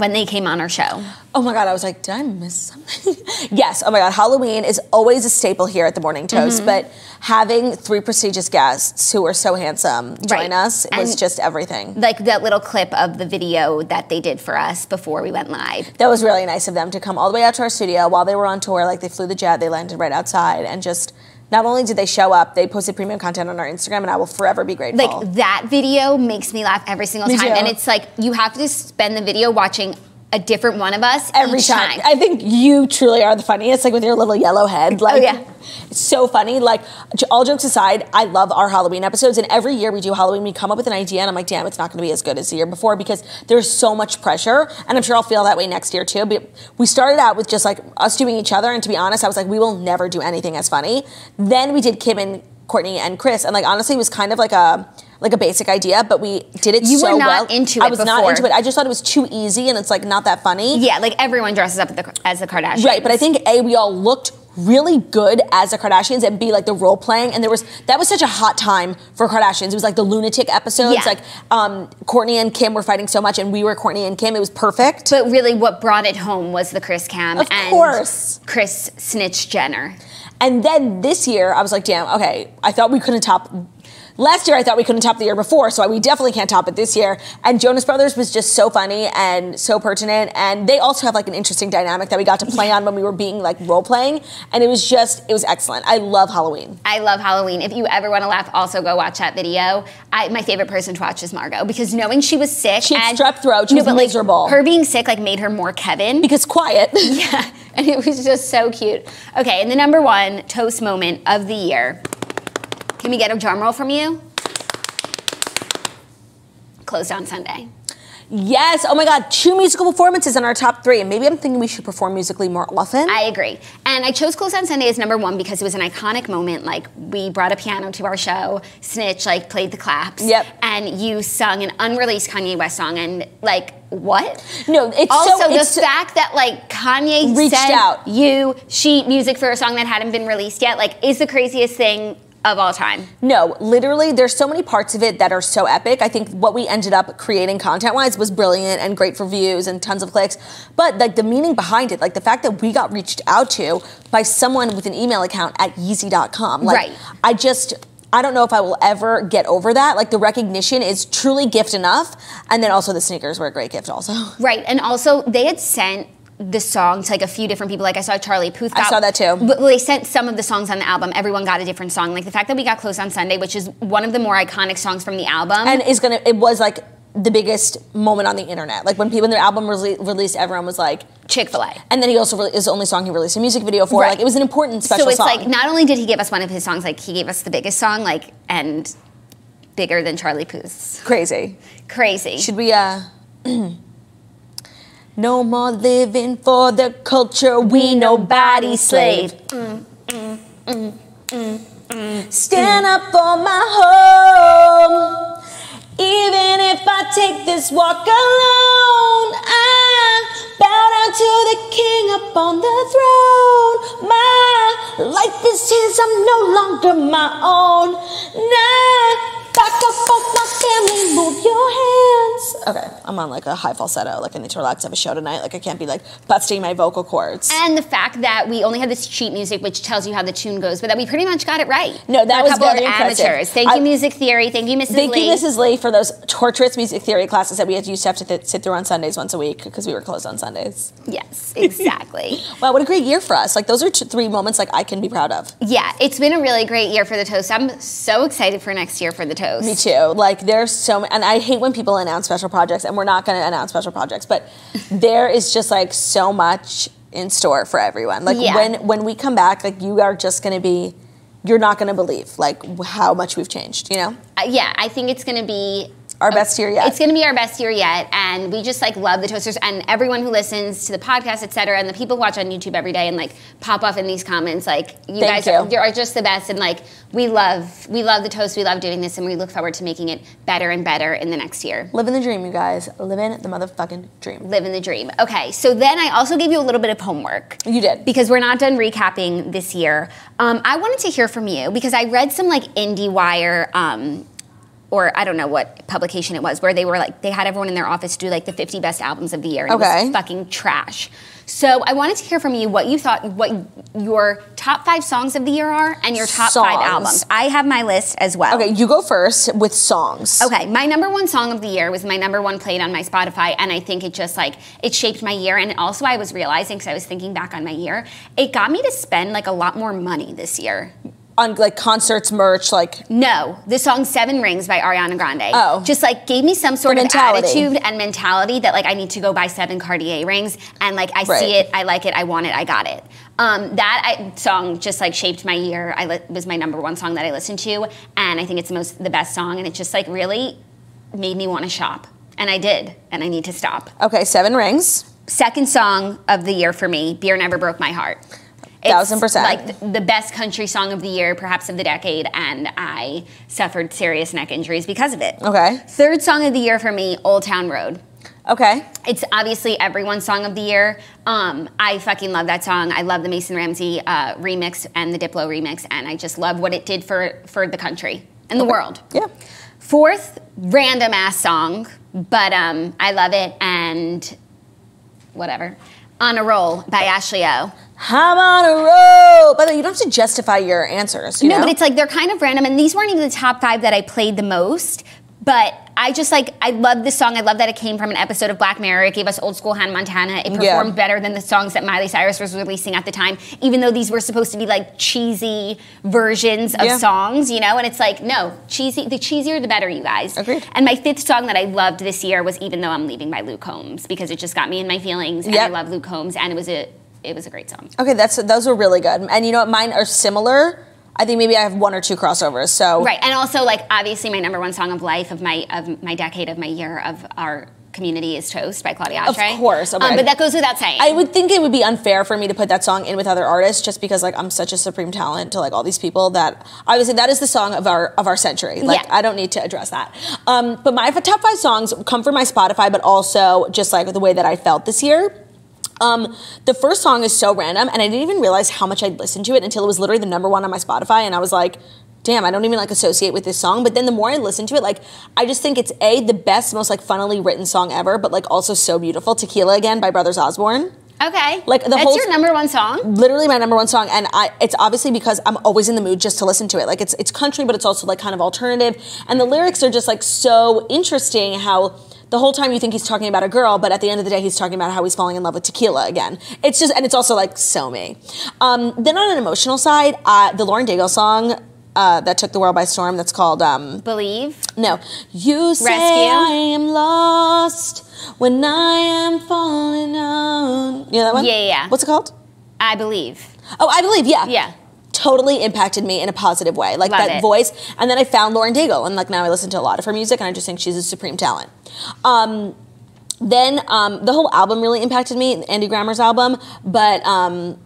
when they came on our show. Oh my god, I was like, did I miss something? [LAUGHS] yes. Oh my god, Halloween is always a staple here at the Morning Toast, Mm-hmm. but having three prestigious guests who are so handsome join Right. us was And- just everything. Like that little clip of the video that they did for us before we went live. That was really nice of them to come all the way out to our studio while they were on tour. Like they flew the jet, they landed right outside, and just not only did they show up, they posted premium content on our Instagram, and I will forever be grateful. Like that video makes me laugh every single Me time. too. And it's like you have to spend the video watching a different one of us every each time. time. I think you truly are the funniest, like with your little yellow head. Oh, like, Oh, yeah. it's so funny. Like, all jokes aside, I love our Halloween episodes, and every year we do Halloween, we come up with an idea, and I'm like, damn, it's not going to be as good as the year before because there's so much pressure, and I'm sure I'll feel that way next year too. But we started out with just like us doing each other, and to be honest, I was like, we will never do anything as funny. Then we did Kim and Kourtney and Kris, and like honestly, it was kind of like a like a basic idea, but we did it You so were not well. into it. I was not into it. I just thought it was too easy, and it's like not that funny. yeah, like everyone dresses up the, as the Kardashians. Right, but I think A, we all looked really good as the Kardashians, and B, like the role playing. And there was that was such a hot time for Kardashians. It was like the lunatic episodes. Yeah. Like um, Kourtney and Kim were fighting so much, and we were Kourtney and Kim. It was perfect. But really, what brought it home was the Kris Cam Of and course. Kris Snitch Jenner. And then this year, I was like, damn, okay, I thought we couldn't top. Last year, I thought we couldn't top the year before, so we definitely can't top it this year. And Jonas Brothers was just so funny and so pertinent, and they also have like an interesting dynamic that we got to play on when we were being like role playing, and it was just, it was excellent. I love Halloween. I love Halloween. If you ever want to laugh, also go watch that video. I, my favorite person to watch is Margot because knowing she was sick, She had and, strep throat, she was but, like, miserable. her being sick like made her more Kevin. Because quiet. [LAUGHS] Yeah, and it was just so cute. Okay, and the number one toast moment of the year. Can we get a drum roll from you? Closed on Sunday. Yes. Oh my God. Two musical performances in our top three. And maybe I'm thinking we should perform musically more often. I agree. And I chose Close on Sunday as number one because it was an iconic moment. Like, we brought a piano to our show, Snitch, like, played the claps. Yep. And you sung an unreleased Kanye West song. And, like, what? no, it's also, so. the It's so- fact that, like, Kanye Reached sent out. you sheet music for a song that hadn't been released yet, like, is the craziest thing of all time. no, literally, there's so many parts of it that are so epic. I think what we ended up creating content wise was brilliant and great for views and tons of clicks. But like the meaning behind it, like the fact that we got reached out to by someone with an email account at Yeezy.com. Like, Right. I just. I don't know if I will ever get over that. Like the recognition is truly gift enough, and then also the sneakers were a great gift also. Right, and also they had sent the song to like a few different people. Like I saw Charlie Puth. I saw that too. But they sent some of the songs on the album. Everyone got a different song. Like the fact that we got Close on Sunday, which is one of the more iconic songs from the album. and is gonna it was like the biggest moment on the internet like when people when their album was released everyone was like Chick Fil A. and then he also re- is the only song he released a music video for Right. like it was an important special So it's song like not only did he give us one of his songs, like he gave us the biggest song, like and bigger than Charlie Puth's. crazy Crazy. should we uh [CLEARS THROAT] No more living for the culture. We nobody slave. Stand up for my home. Even if I take this walk alone, I bow down to the king up on the throne. My life is his, I'm no longer my own. Nah, back up off my family, move your hands. Okay, I'm on like a high falsetto, like I need to relax, I have a show tonight. Like I can't be like busting my vocal cords. And the fact that we only have this cheat music, which tells you how the tune goes, but that we pretty much got it right. No, that a was couple very of impressive. amateurs. Thank I- you, Music Theory. Thank you, Mrs. Lee. Thank Lee. you, Mrs. Lee, for those torturous music theory classes that we had used to have to th- sit through on Sundays once a week because we were closed on Sundays. Yes, exactly. [LAUGHS] Wow, what a great year for us! Like those are three moments like I can be proud of. yeah, it's been a really great year for the toast. I'm so excited for next year for the toast. Me too. Like there's so many, and I hate when people announce special projects, and we're not going to announce special projects, but [LAUGHS] there is just like so much in store for everyone. Like Yeah. when when we come back, like you are just going to be, you're not going to believe like how much we've changed. You know, Uh, yeah, I think it's going to be our best year yet. It's going to be our best year yet, and we just like love the toasters and everyone who listens to the podcast, et cetera, and the people who watch on YouTube every day and like pop off in these comments. Like you Thank guys Are, are just the best, and like we love we love the toast. We love doing this, and we look forward to making it better and better in the next year. Living the dream, you guys. Living the motherfucking dream. Living the dream. Okay, so then I also gave you a little bit of homework. You did. Because we're not done recapping this year. Um, I wanted to hear from you because I read some like IndieWire, um, or I don't know what publication it was, where they were like, they had everyone in their office do like the 50 best albums of the year. And It was fucking trash. So I wanted to hear from you what you thought, what your top five songs of the year are and your top five albums. I have my list as well. Okay, you go first with songs. Okay, my number one song of the year was my number one played on my Spotify, and I think it just like it shaped my year. And also, I was realizing because I was thinking back on my year, it got me to spend like a lot more money this year. On like concerts, merch, like No, the song Seven Rings by Ariana Grande. Oh. Just like gave me some sort of mentality. attitude and mentality that like I need to go buy seven Cartier rings and like I Right. see it, I like it, I want it, I got it. Um, that I, song just like shaped my year. I was my number one song that I listened to, and I think it's the most the best song, and it just like really made me want to shop, and I did, and I need to stop. okay, seven rings. Second song of the year for me, Beer Never Broke My Heart. It's Thousand percent. Like the best country song of the year, perhaps of the decade, and I suffered serious neck injuries because of it. Okay. Third song of the year for me, Old Town Road. Okay. It's obviously everyone's song of the year. Um, I fucking love that song. I love the Mason Ramsey uh, remix and the Diplo remix, and I just love what it did for for the country and the world. Yeah. Fourth, random ass song, but um, I love it and whatever. On a Roll by Ashley O. I'm on a roll. By the way, you don't have to justify your answers. You No, know? but it's like they're kind of random, and these weren't even the top five that I played the most. But I just like I love this song. I love that it came from an episode of Black Mirror. It gave us old school Hannah Montana. It performed Yeah. better than the songs that Miley Cyrus was releasing at the time, even though these were supposed to be like cheesy versions of Yeah. songs, you know. And it's like no, cheesy. The cheesier, the better, you guys. Agreed. And my fifth song that I loved this year was "Even Though I'm Leaving" by Luke Combs because it just got me in my feelings, and I love Luke Combs, and it was a it was a great song. okay, that's those were really good. And you know what? Mine are similar. I think maybe I have one or two crossovers. So Right, and also like obviously my number one song of life of my of my decade of my year of our community is "Toast" by Claudia Of course, um, but that goes without saying. I would think it would be unfair for me to put that song in with other artists just because like I'm such a supreme talent to like all these people that obviously that is the song of our of our century. Like Yeah. I don't need to address that. Um, but my top five songs come from my Spotify, but also just like the way that I felt this year. Um, the first song is so random, and I didn't even realize how much I'd listened to it until it was literally the number one on my Spotify, and I was like, damn, I don't even like associate with this song. But then the more I listen to it, like I just think it's a the best, most like funnily written song ever, but like also so beautiful. Tequila again by Brothers Osborne. okay, like, the that's whole- your number one song. Literally my number one song, and I it's obviously because I'm always in the mood just to listen to it. Like it's it's country, but it's also like kind of alternative, and the lyrics are just like so interesting. How the whole time you think he's talking about a girl, but at the end of the day, he's talking about how he's falling in love with tequila again. It's just, and it's also like so me. Um, then on an emotional side, uh, the Lauren Daigle song uh, that took the world by storm, that's called um, Believe. no. You say Rescue? I am lost when I am falling on. You know that one? Yeah, yeah, yeah. What's it called? I believe. Oh, I believe, yeah. Yeah. Totally impacted me in a positive way. Like Love that it. voice. And then I found Lauren Daigle and like now I listen to a lot of her music and I just think she's a supreme talent. Um then um, the whole album really impacted me, Andy Grammer's album, but um,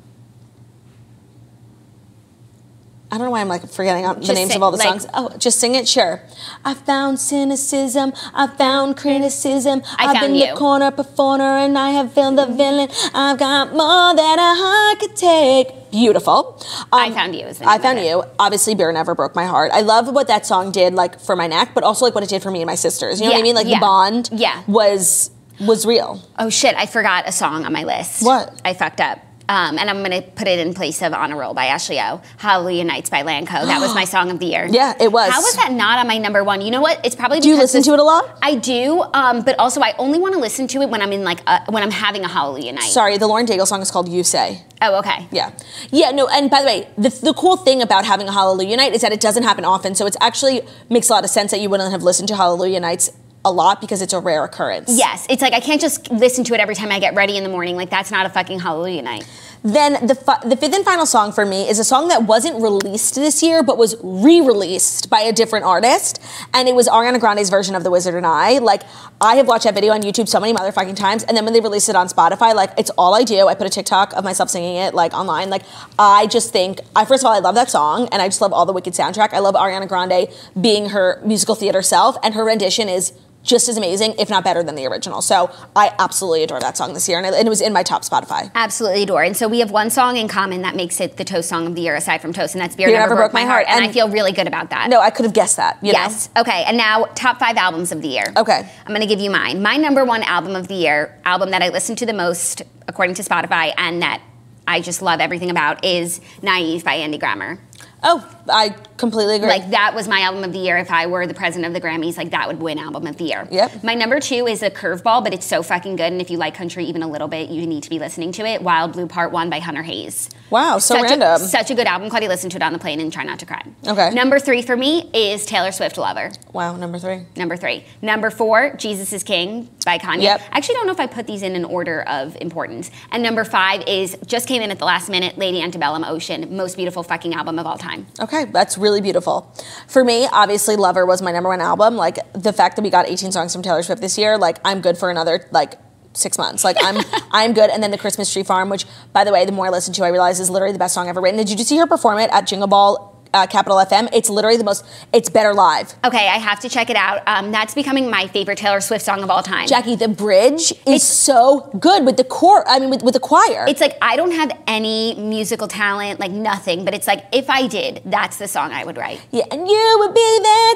I don't know why I'm like forgetting the Just names sing, of all the like- songs. Oh, just sing it, sure. I found cynicism, I found criticism. I have found been you. the corner performer and I have found the villain. I've got more than a heart could take. Beautiful. I Um, Found You I found of it. you. Obviously, Beer Never Broke My Heart. I love what that song did, like for my neck, but also like what it did for me and my sisters. You know what I mean? Like yeah, the bond yeah. was was real. Oh shit, I forgot a song on my list. What? I fucked up. Um, and I'm gonna put it in place of On a Roll by Ashley O. Hallelujah Nights by Lanco. That was my [GASPS] song of the year. Yeah, it was. How was that not on my number one? You know what? It's probably Do you listen this- to it a lot? I do, um, but also I only want to listen to it when I'm in like a, when I'm having a Hallelujah night. Sorry, the Lauren Daigle song is called You Say. Oh, okay. Yeah. Yeah, no, and by the way, the, the cool thing about having a Hallelujah night is that it doesn't happen often. So it actually makes a lot of sense that you wouldn't have listened to Hallelujah nights a lot because it's a rare occurrence. Yes, it's like I can't just listen to it every time I get ready in the morning. Like that's not a fucking Hallelujah night. Then the, fi- the fifth and final song for me is a song that wasn't released this year, but was re-released by a different artist, and it was Ariana Grande's version of The Wizard and I. Like I have watched that video on YouTube so many motherfucking times, and then when they released it on Spotify, like it's all I do. I put a TikTok of myself singing it like online. Like I just think, I first of all, I love that song, and I just love all the Wicked soundtrack. I love Ariana Grande being her musical theater self, and her rendition is just as amazing, if not better than the original. So I absolutely adore that song this year, and it, and it was in my top Spotify. Absolutely adore. And so we have one song in common that makes it the Toast Song of the Year, aside from Toast, and that's Beer, Never, Broke, My Heart. And, I feel really good about that. No, I could have guessed that. You yes. Okay. And now, top five albums of the year. Okay. I'm going to give you mine. My number one album of the year, album that I listen to the most, according to Spotify, and that I just love everything about, is Naive by Andy Grammer. Oh, I completely agree. Like that was my album of the year. If I were the president of the Grammys, like that would win album of the year. Yep. My number two is a curveball, but it's so fucking good. And if you like country even a little bit, you need to be listening to it. Wild Blue Part One by Hunter Hayes. wow, so such random. A, such a good album. Claudia, listen to it on the plane and try not to cry. Okay. Number three for me is Taylor Swift Lover. wow, number three. Number three. Number four, Jesus is King by Kanye. Yep. I actually don't know if I put these in an order of importance. And number five is just came in at the last minute, Lady Antebellum Ocean, most beautiful fucking album of all time. Okay, that's really beautiful. For me, obviously, Lover was my number one album. Like the fact that we got 18 songs from Taylor Swift this year, like I'm good for another like six months. Like I'm [LAUGHS] I'm good. And then the Christmas Tree Farm, which by the way, the more I listen to, I realize is literally the best song ever written. Did you just see her perform it at Jingle Ball? Uh, Capital FM. It's literally the most. It's better live. Okay, I have to check it out. Um, that's becoming my favorite Taylor Swift song of all time. Jackie, the bridge is so good with the core. I mean, with, with the choir. It's like I don't have any musical talent, like nothing, but it's like if I did, that's the song I would write. Yeah, and you would be there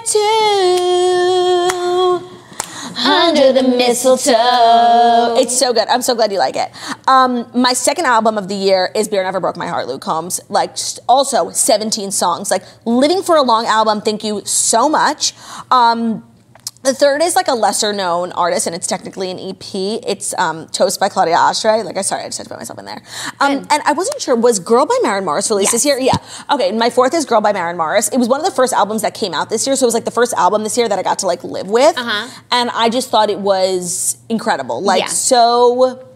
too. Under the mistletoe. It's so good. I'm so glad you like it. Um, my second album of the year is Beer Never Broke My Heart, Luke Combs. Like, also 17 songs. Like, Living for a Long album, thank you so much. Um, the third is like a lesser known artist, and it's technically an EP. It's um, Toast by Claudia Oshry. Like, I sorry, I just had to put myself in there. Um, and I wasn't sure, was Girl by Maren Morris released this year? Yeah. Okay, my fourth is Girl by Maren Morris. It was one of the first albums that came out this year, so it was like the first album this year that I got to like live with. Uh-huh. And I just thought it was incredible. Like, Yeah. so.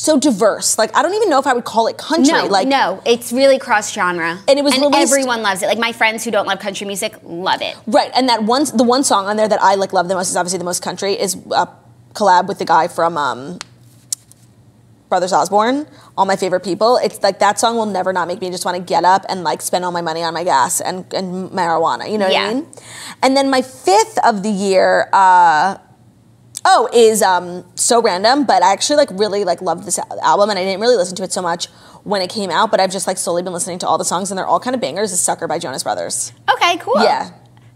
So diverse. Like, I don't even know if I would call it country. No, like, no, it's really cross genre, And it was released- everyone loves it. Like my friends who don't love country music love it. Right, and that one, the one song on there that I like love the most is obviously the most country is a collab with the guy from um, Brothers Osborne. All my favorite people. It's like that song will never not make me just want to get up and like spend all my money on my gas and, and marijuana. You know what Yeah. I mean? And then my fifth of the year. Uh, Oh, is um, so random, but I actually like really like loved this album, and I didn't really listen to it so much when it came out, but I've just like slowly been listening to all the songs, and they're all kind of bangers. Is "Sucker" by Jonas Brothers. Okay, cool. Yeah.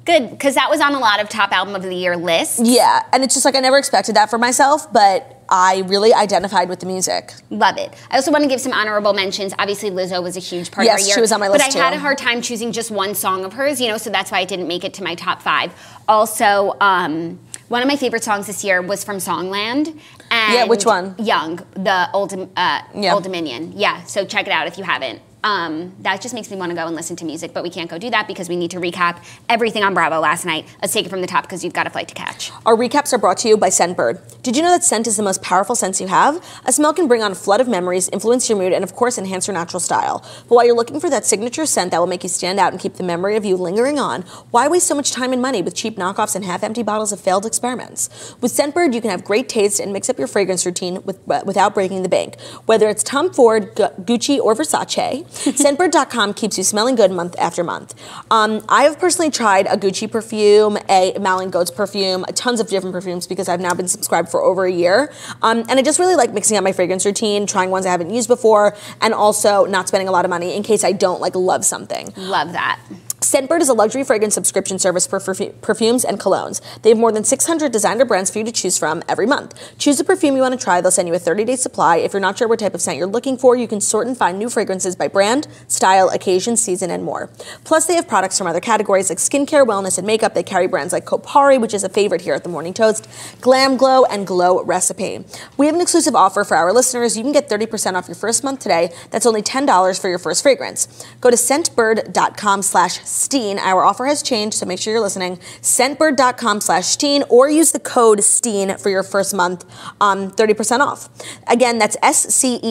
Good, because that was on a lot of top album of the year lists. Yeah, and it's just like I never expected that for myself, but I really identified with the music. Love it. I also want to give some honorable mentions. Obviously, Lizzo was a huge part Yes, of our year. she was on my list but I had a hard time choosing just one song of hers, you know, so that's why I didn't make it to my top five. Also, um, one of my favorite songs this year was from Songland. And Yeah, which one? Young, the Old, uh, Yeah. Old Dominion. Yeah, so check it out if you haven't. Um, that just makes me want to go and listen to music, but we can't go do that because we need to recap everything on Bravo last night. Let's take it from the top because you've got a flight to catch. Our recaps are brought to you by Scentbird. Did you know that scent is the most powerful sense you have? A smell can bring on a flood of memories, influence your mood, and of course enhance your natural style. But while you're looking for that signature scent that will make you stand out and keep the memory of you lingering on, why waste so much time and money with cheap knockoffs and half-empty bottles of failed experiments? With Scentbird, you can have great taste and mix up your fragrance routine with, without breaking the bank. Whether it's Tom Ford, Gucci, or Versace, [LAUGHS] Scentbird.com keeps you smelling good month after month. Um, I have personally tried a Gucci perfume, a Malin Goats perfume, tons of different perfumes because I've now been subscribed for over a year. Um, and I just really like mixing up my fragrance routine, trying ones I haven't used before, and also not spending a lot of money in case I don't like love something. Love that. Scentbird is a luxury fragrance subscription service for perfu- perfumes and colognes. They have more than 600 designer brands for you to choose from every month. Choose a perfume you want to try. They'll send you a 30-day supply. If you're not sure what type of scent you're looking for, you can sort and find new fragrances by brand, style, occasion, season, and more. Plus, they have products from other categories like skincare, wellness, and makeup. They carry brands like Kopari, which is a favorite here at the Morning Toast, Glam Glow, and Glow Recipe. We have an exclusive offer for our listeners. You can get 30% off your first month today. That's only $10 for your first fragrance. Go to scentbird.com slash Steen. Our offer has changed, so make sure you're listening. Scentbird.com slash Steen or use the code Steen for your first month, um, 30% off. Again, that's S-C-E-N-T-B-I-R-D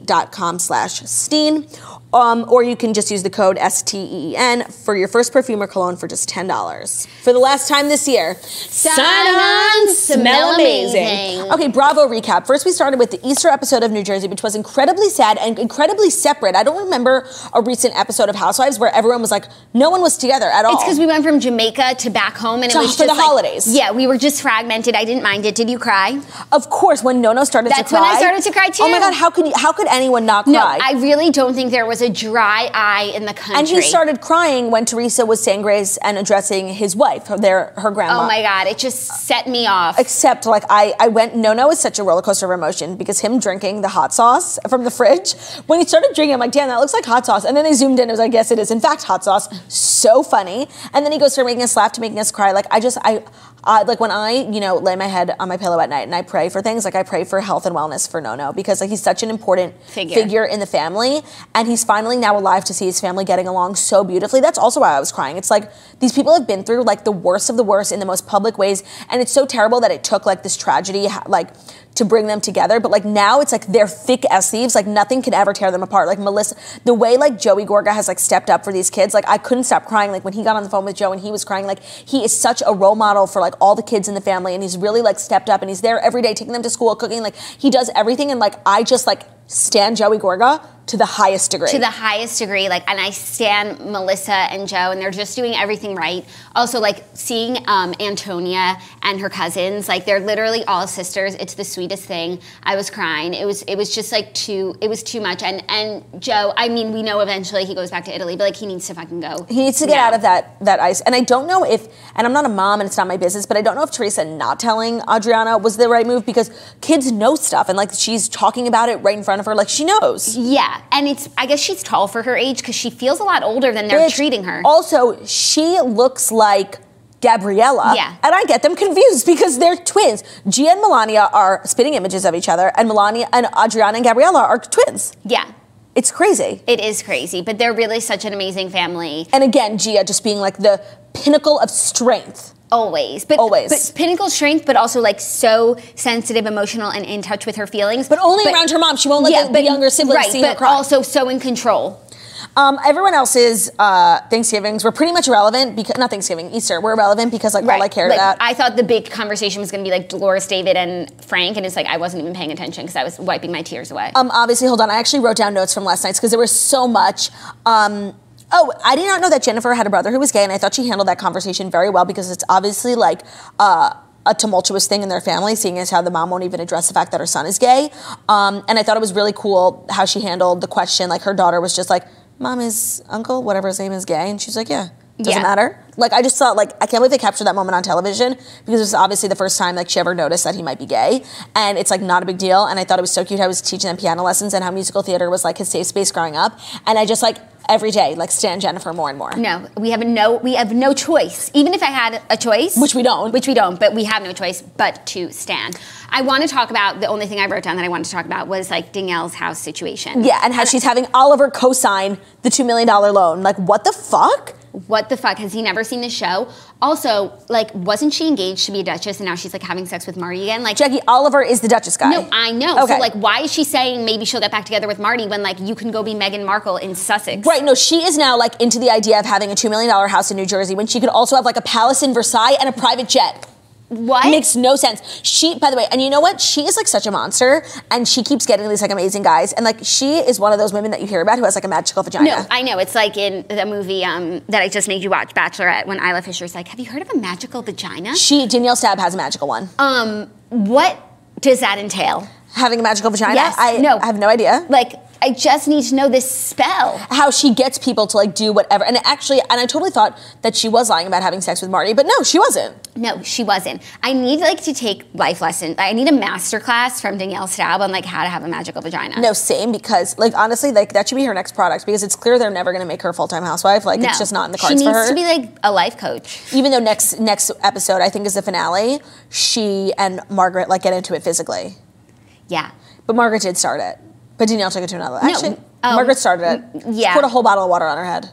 dot com slash Steen. Um, or you can just use the code S-T-E-E-N for your first perfume or cologne for just $10. For the last time this year, sign on, smell amazing. Okay, Bravo recap. First, we started with the Easter episode of New Jersey, which was incredibly sad and incredibly separate. I don't remember a recent episode of Housewives where everyone was like, no one was together at all. It's because we went from Jamaica to back home, and To- it was for just the like- holidays. Yeah, we were just fragmented. I didn't mind it. Did you cry? Of course, when Nono started That's to cry. That's when. I started to cry, too. Oh my God, how could you, how could anyone not cry? No, cry? I really don't think there was a dry eye in the country. and he started crying when Teresa was saying grace and addressing his wife, her, their, her grandma. Oh my God! It just set me off. Except, like, I, I went, no, no, is such a roller coaster of emotion because him drinking the hot sauce from the fridge, when he started drinking, I'm like, damn, that looks like hot sauce. And then they zoomed in, it was like, yes, it is, in fact, hot sauce. So funny. And then he goes from making us laugh to making us cry. Like, I just, I, I like when I, you know, lay my head on my pillow at night and I pray for things, like, I pray for health and wellness for Nono because, like, he's such an important Figure. figure in the family. And he's finally now alive to see his family getting along so beautifully. That's also why I was crying. It's like these people have been through like the worst of the worst in the most public ways. And it's so terrible that it took like this tragedy, like, to bring them together, but like now it's like they're thick as thieves. Like nothing can ever tear them apart. Like Melissa, the way like Joey Gorga has like stepped up for these kids, like I couldn't stop crying. Like when he got on the phone with Joe and he was crying, like he is such a role model for like all the kids in the family, and he's really like stepped up and he's there every day taking them to school, cooking. Like he does everything, and like I just like stand Joey Gorga to the highest degree. to the highest degree like and i stand melissa and joe and they're just doing everything right also like seeing um, antonia and her cousins like they're literally all sisters it's the sweetest thing i was crying it was it was just like too it was too much and and joe i mean we know eventually he goes back to italy but like he needs to fucking go He needs to get now. out of that that ice. And I don't know if, and I'm not a mom and it's not my business, but I don't know if Teresa not telling Audriana was the right move because kids know stuff and like she's talking about it right in front of her, like she knows. yeah and it's i guess she's tall for her age because she feels a lot older than they're Bitch. treating her Also, she looks like Gabriella. Yeah. And I get them confused because they're twins. Gia and Milania are spitting images of each other, and Milania and Audriana and Gabriella are twins. yeah It's crazy. it is crazy but they're really such an amazing family And again, Gia just being like the pinnacle of strength. Always, but Always. but pinnacle strength, but also like so sensitive, emotional, and in touch with her feelings. But only around her mom. She won't let the- the younger siblings right, see her but cry. also so in control. Um, everyone else's uh, Thanksgivings were pretty much irrelevant because not Thanksgiving, Easter were irrelevant because like all I cared Like, about. I thought the big conversation was going to be like Dolores, David, and Frank, and it's like I wasn't even paying attention because I was wiping my tears away. um, obviously, hold on. I actually wrote down notes from last night's because there was so much. Um, oh, I did not know that Jennifer had a brother who was gay, and I thought she handled that conversation very well because it's obviously like. Uh, a tumultuous thing in their family, seeing as how the mom won't even address the fact that her son is gay. Um, and I thought it was really cool how she handled the question. Like her daughter was just like, "Mom, is uncle, whatever his name is, gay?" And she's like, "Yeah, doesn't Yeah. matter." Like I just thought, like I can't believe they captured that moment on television because it was obviously the first time like she ever noticed that he might be gay, and it's like not a big deal. And I thought it was so cute. how I was teaching them piano lessons and how musical theater was like his safe space growing up, and I just like every day, like stand Jennifer more and more. No, we have no we have no choice. Even if I had a choice, Which we don't. which we don't, but we have no choice but to stand. I want to talk about the only thing I wrote down that I wanted to talk about was like Danielle's house situation. Yeah, and how she's having Oliver co-sign the two million dollar loan. Like, what the fuck? What the fuck? Has he never seen the show? Also, like, wasn't she engaged to be a duchess and now she's like having sex with Marty again? Like, Jackie Oliver is the Duchess guy. no, I know. Okay. So, like, why is she saying maybe she'll get back together with Marty when, like, you can go be Meghan Markle in Sussex? Right, no, she is now like into the idea of having a $2 million house in New Jersey when she could also have like a palace in Versailles and a private jet. What? Makes no sense. She, by the way, and you know what? She is like such a monster and she keeps getting these like amazing guys. And like she is one of those women that you hear about who has like a magical vagina. No, I know. It's like in the movie um, that I just made you watch, Bachelorette, when Isla Fisher's like, Have you heard of a magical vagina? she, Danielle Staub has a magical one. Um, what does that entail? Having a magical vagina? Yes, I, no. I have no idea. Like, I just need to know this spell. how she gets people to like do whatever. And actually, and I totally thought that she was lying about having sex with Marty, but no, she wasn't. No, she wasn't. I need like to take life lessons. I need a master class from Danielle Staub on like how to have a magical vagina. No, same because like honestly, like that should be her next product because it's clear they're never gonna make her a full time housewife. Like No. it's just not in the cards for her. She needs to be like a life coach. Even though next next episode I think is the finale, she and Margaret like get into it physically. Yeah. But Margaret did start it. But Danielle took it to another. No, Actually, um, Margaret started it. yeah. She poured a whole bottle of water on her head.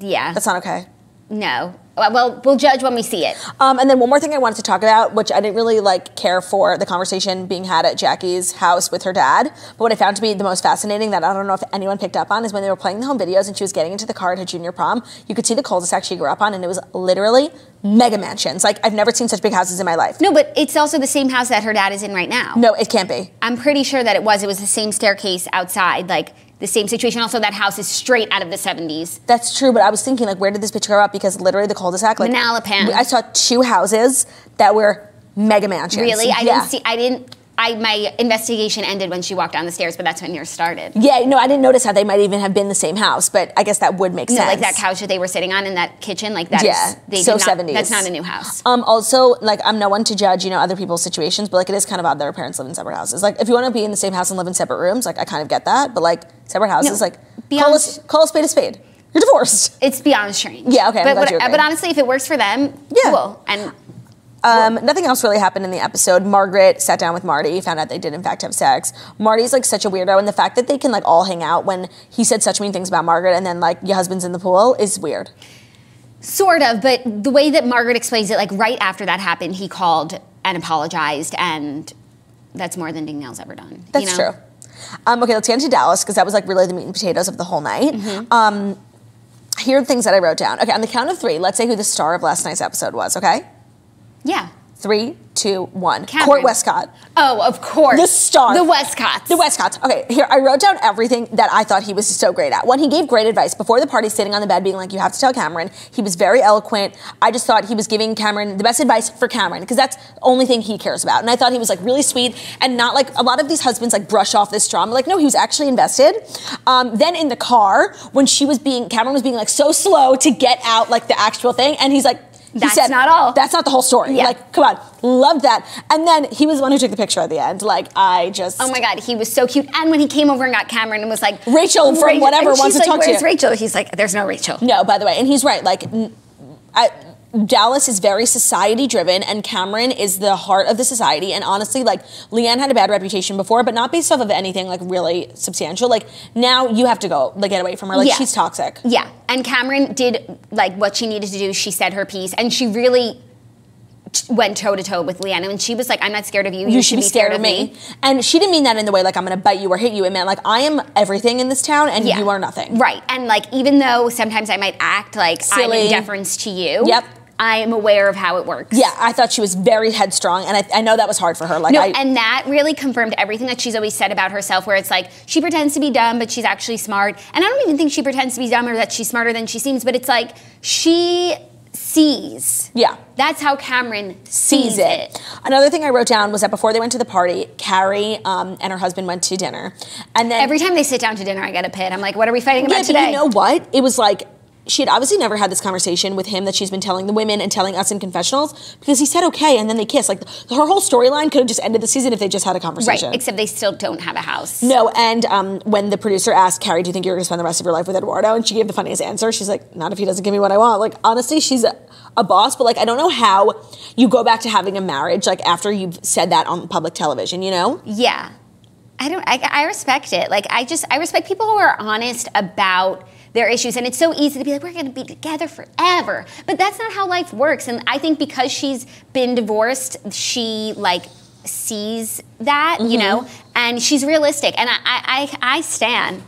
Yeah. That's not okay. no. Well, Well, we'll judge when we see it. Um, and then one more thing I wanted to talk about, which I didn't really like care for the conversation being had at Jackie's house with her dad. But what I found to be the most fascinating that I don't know if anyone picked up on is when they were playing the home videos and she was getting into the car at her junior prom. You could see the cul-de-sac she grew up on, and it was literally mega mansions. Like I've never seen such big houses in my life. No, but it's also the same house that her dad is in right now. No, it can't be. I'm pretty sure that it was. It was the same staircase outside, like the same situation. Also, that house is straight out of the 70s. That's true, but I was thinking like, where did this bitch grow up? Because literally the cul-de-sac, like Manalapan. I saw two houses that were mega mansions. Really? I Yeah. didn't see. I didn't. I my investigation ended when she walked down the stairs, but that's when yours started. Yeah, no, I didn't notice how they might even have been the same house, but I guess that would make No, sense. like that couch that they were sitting on in that kitchen, like that. is- Yeah, they so did not, 70s. That's not a new house. Um, also, like, I'm no one to judge, you know, other people's situations, but like, it is kind of odd that our parents live in separate houses. Like, if you want to be in the same house and live in separate rooms, like, I kind of get that, but like, separate houses, No, like, beyond- call, a, call a spade a spade. You're divorced. It's beyond strange. Yeah, okay, But, glad what- you agree. but honestly, if it works for them, Yeah. cool. And Um, nothing else really happened in the episode. Margaret sat down with Marty, found out they did in fact have sex. Marty's like such a weirdo, and the fact that they can like all hang out when he said such mean things about Margaret, and then like your husband's in the pool is weird. Sort of, but the way that Margaret explains it, like right after that happened, he called and apologized, and that's more than Danielle's ever done. you That's know? true. Um, okay, let's get into Dallas because that was like really the meat and potatoes of the whole night. Mm-hmm. Um, here are the things that I wrote down. Okay, on the count of three, let's say who the star of last night's episode was. Okay, Yeah. three, two, one. Kameron. Court Westcott. Oh, of course. The star. The Westcotts. The Westcotts. Okay, here I wrote down everything that I thought he was so great at. When he gave great advice before the party, sitting on the bed, being like, "You have to tell Kameron." He was very eloquent. I just thought he was giving Kameron the best advice for Kameron because that's the only thing he cares about. And I thought he was like really sweet and not like a lot of these husbands like brush off this drama. Like, no, he was actually invested. Um, then in the car when she was being, Kameron was being like so slow to get out like the actual thing, and he's like. That's said, not all. That's not the whole story. Yeah. Like, come on, loved that. And then he was the one who took the picture at the end. Like, I just. Oh my God, he was so cute. And when he came over and got Kameron and was like, Rachel from whatever and wants she's to like, talk to Where's you." Rachel? He's like, there's no Rachel. No, by the way, and he's right. Like, I, Dallas is very society driven, and Kameron is the heart of the society. And honestly, like, LeeAnne had a bad reputation before, but not based off of anything like really substantial. Like, now you have to go, like, get away from her. Like, Yeah. she's toxic. Yeah, and Kameron did like what she needed to do. She said her piece, and she really went toe to toe with Leanna. And she was like, "I'm not scared of you. You, should be scared of me. And she didn't mean that in the way like I'm gonna bite you or hit you. It meant like I am everything in this town and Yeah. you are nothing. Right, and like even though sometimes I might act like I'm in deference to you. Yep. I am aware of how it works. Yeah, I thought she was very headstrong, and I, I know that was hard for her. Like, No, I, and that really confirmed everything that she's always said about herself, where it's like she pretends to be dumb, but she's actually smart. And I don't even think she pretends to be dumb or that she's smarter than she seems, but it's like she sees. yeah. That's how Kameron sees, sees it. Another thing I wrote down was that before they went to the party, Kary um, and her husband went to dinner, and then Every time they sit down to dinner, I get a pit. I'm like, what are we fighting yeah, about today? you know what? It was like she had obviously never had this conversation with him that she's been telling the women and telling us in confessionals because he said okay and then they kissed. Like her whole storyline could have just ended the season if they just had a conversation. Right. Except they still don't have a house. No, and um, when the producer asked Kary, "Do you think you're going to spend the rest of your life with Eduardo?" and she gave the funniest answer, she's like, "Not if he doesn't give me what I want." Like honestly, she's a, a boss, but like I don't know how you go back to having a marriage like after you've said that on public television. You know? Yeah. I don't I, I respect it. Like I just I respect people who are honest about their issues and it's so easy to be like we're going to be together forever. But that's not how life works and I think because she's been divorced, she like sees that, you know, and she's realistic and I I I, I stand.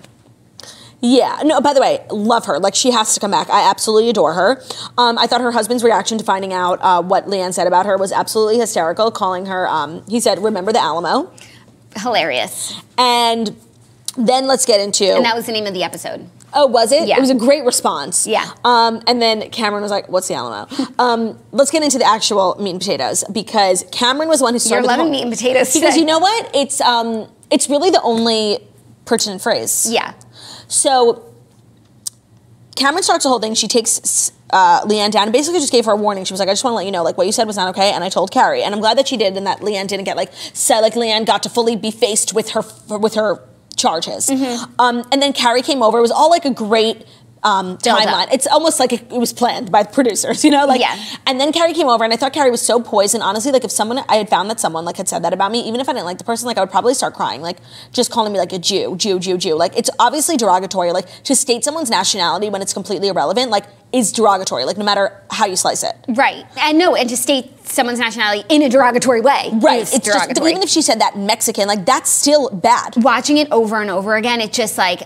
Yeah. No. By the way, love her. Like she has to come back. I absolutely adore her. Um, I thought her husband's reaction to finding out uh, what LeeAnne said about her was absolutely hysterical. Calling her, um, he said, "Remember the Alamo," Hilarious. and then let's get into. And that was the name of the episode. Oh, was it? Yeah. It was a great response. Yeah. Um, and then Kameron was like, "What's the Alamo?" um, let's get into the actual meat and potatoes because Kameron was one who started. You're loving whole- meat and potatoes. Because today. you know what? It's um, it's really the only pertinent phrase. Yeah. So Kameron starts the whole thing. She takes uh, LeeAnne down and basically just gave her a warning. She was like, "I just want to let you know, like what you said was not okay." And I told Kary, and I'm glad that she did, and that LeeAnne didn't get like said like LeeAnne got to fully be faced with her with her charges. Mm-hmm. Um, and then Kary came over. It was all like a great. Um, timeline. It's almost like it, was planned by the producers, [LAUGHS] you know. Like, Yeah. and then Kary came over, and I thought Kary was so poised. And honestly, like if someone I had found that someone like had said that about me, even if I didn't like the person, like I would probably start crying, like just calling me like a Jew, Jew, Jew, Jew. Like it's obviously derogatory. Like to state someone's nationality when it's completely irrelevant, like is derogatory. Like no matter how you slice it. Right. And no, and to state someone's nationality in a derogatory way. Right. It's just derogatory. even if she said that Mexican, like that's still bad. watching it over and over again, it just like,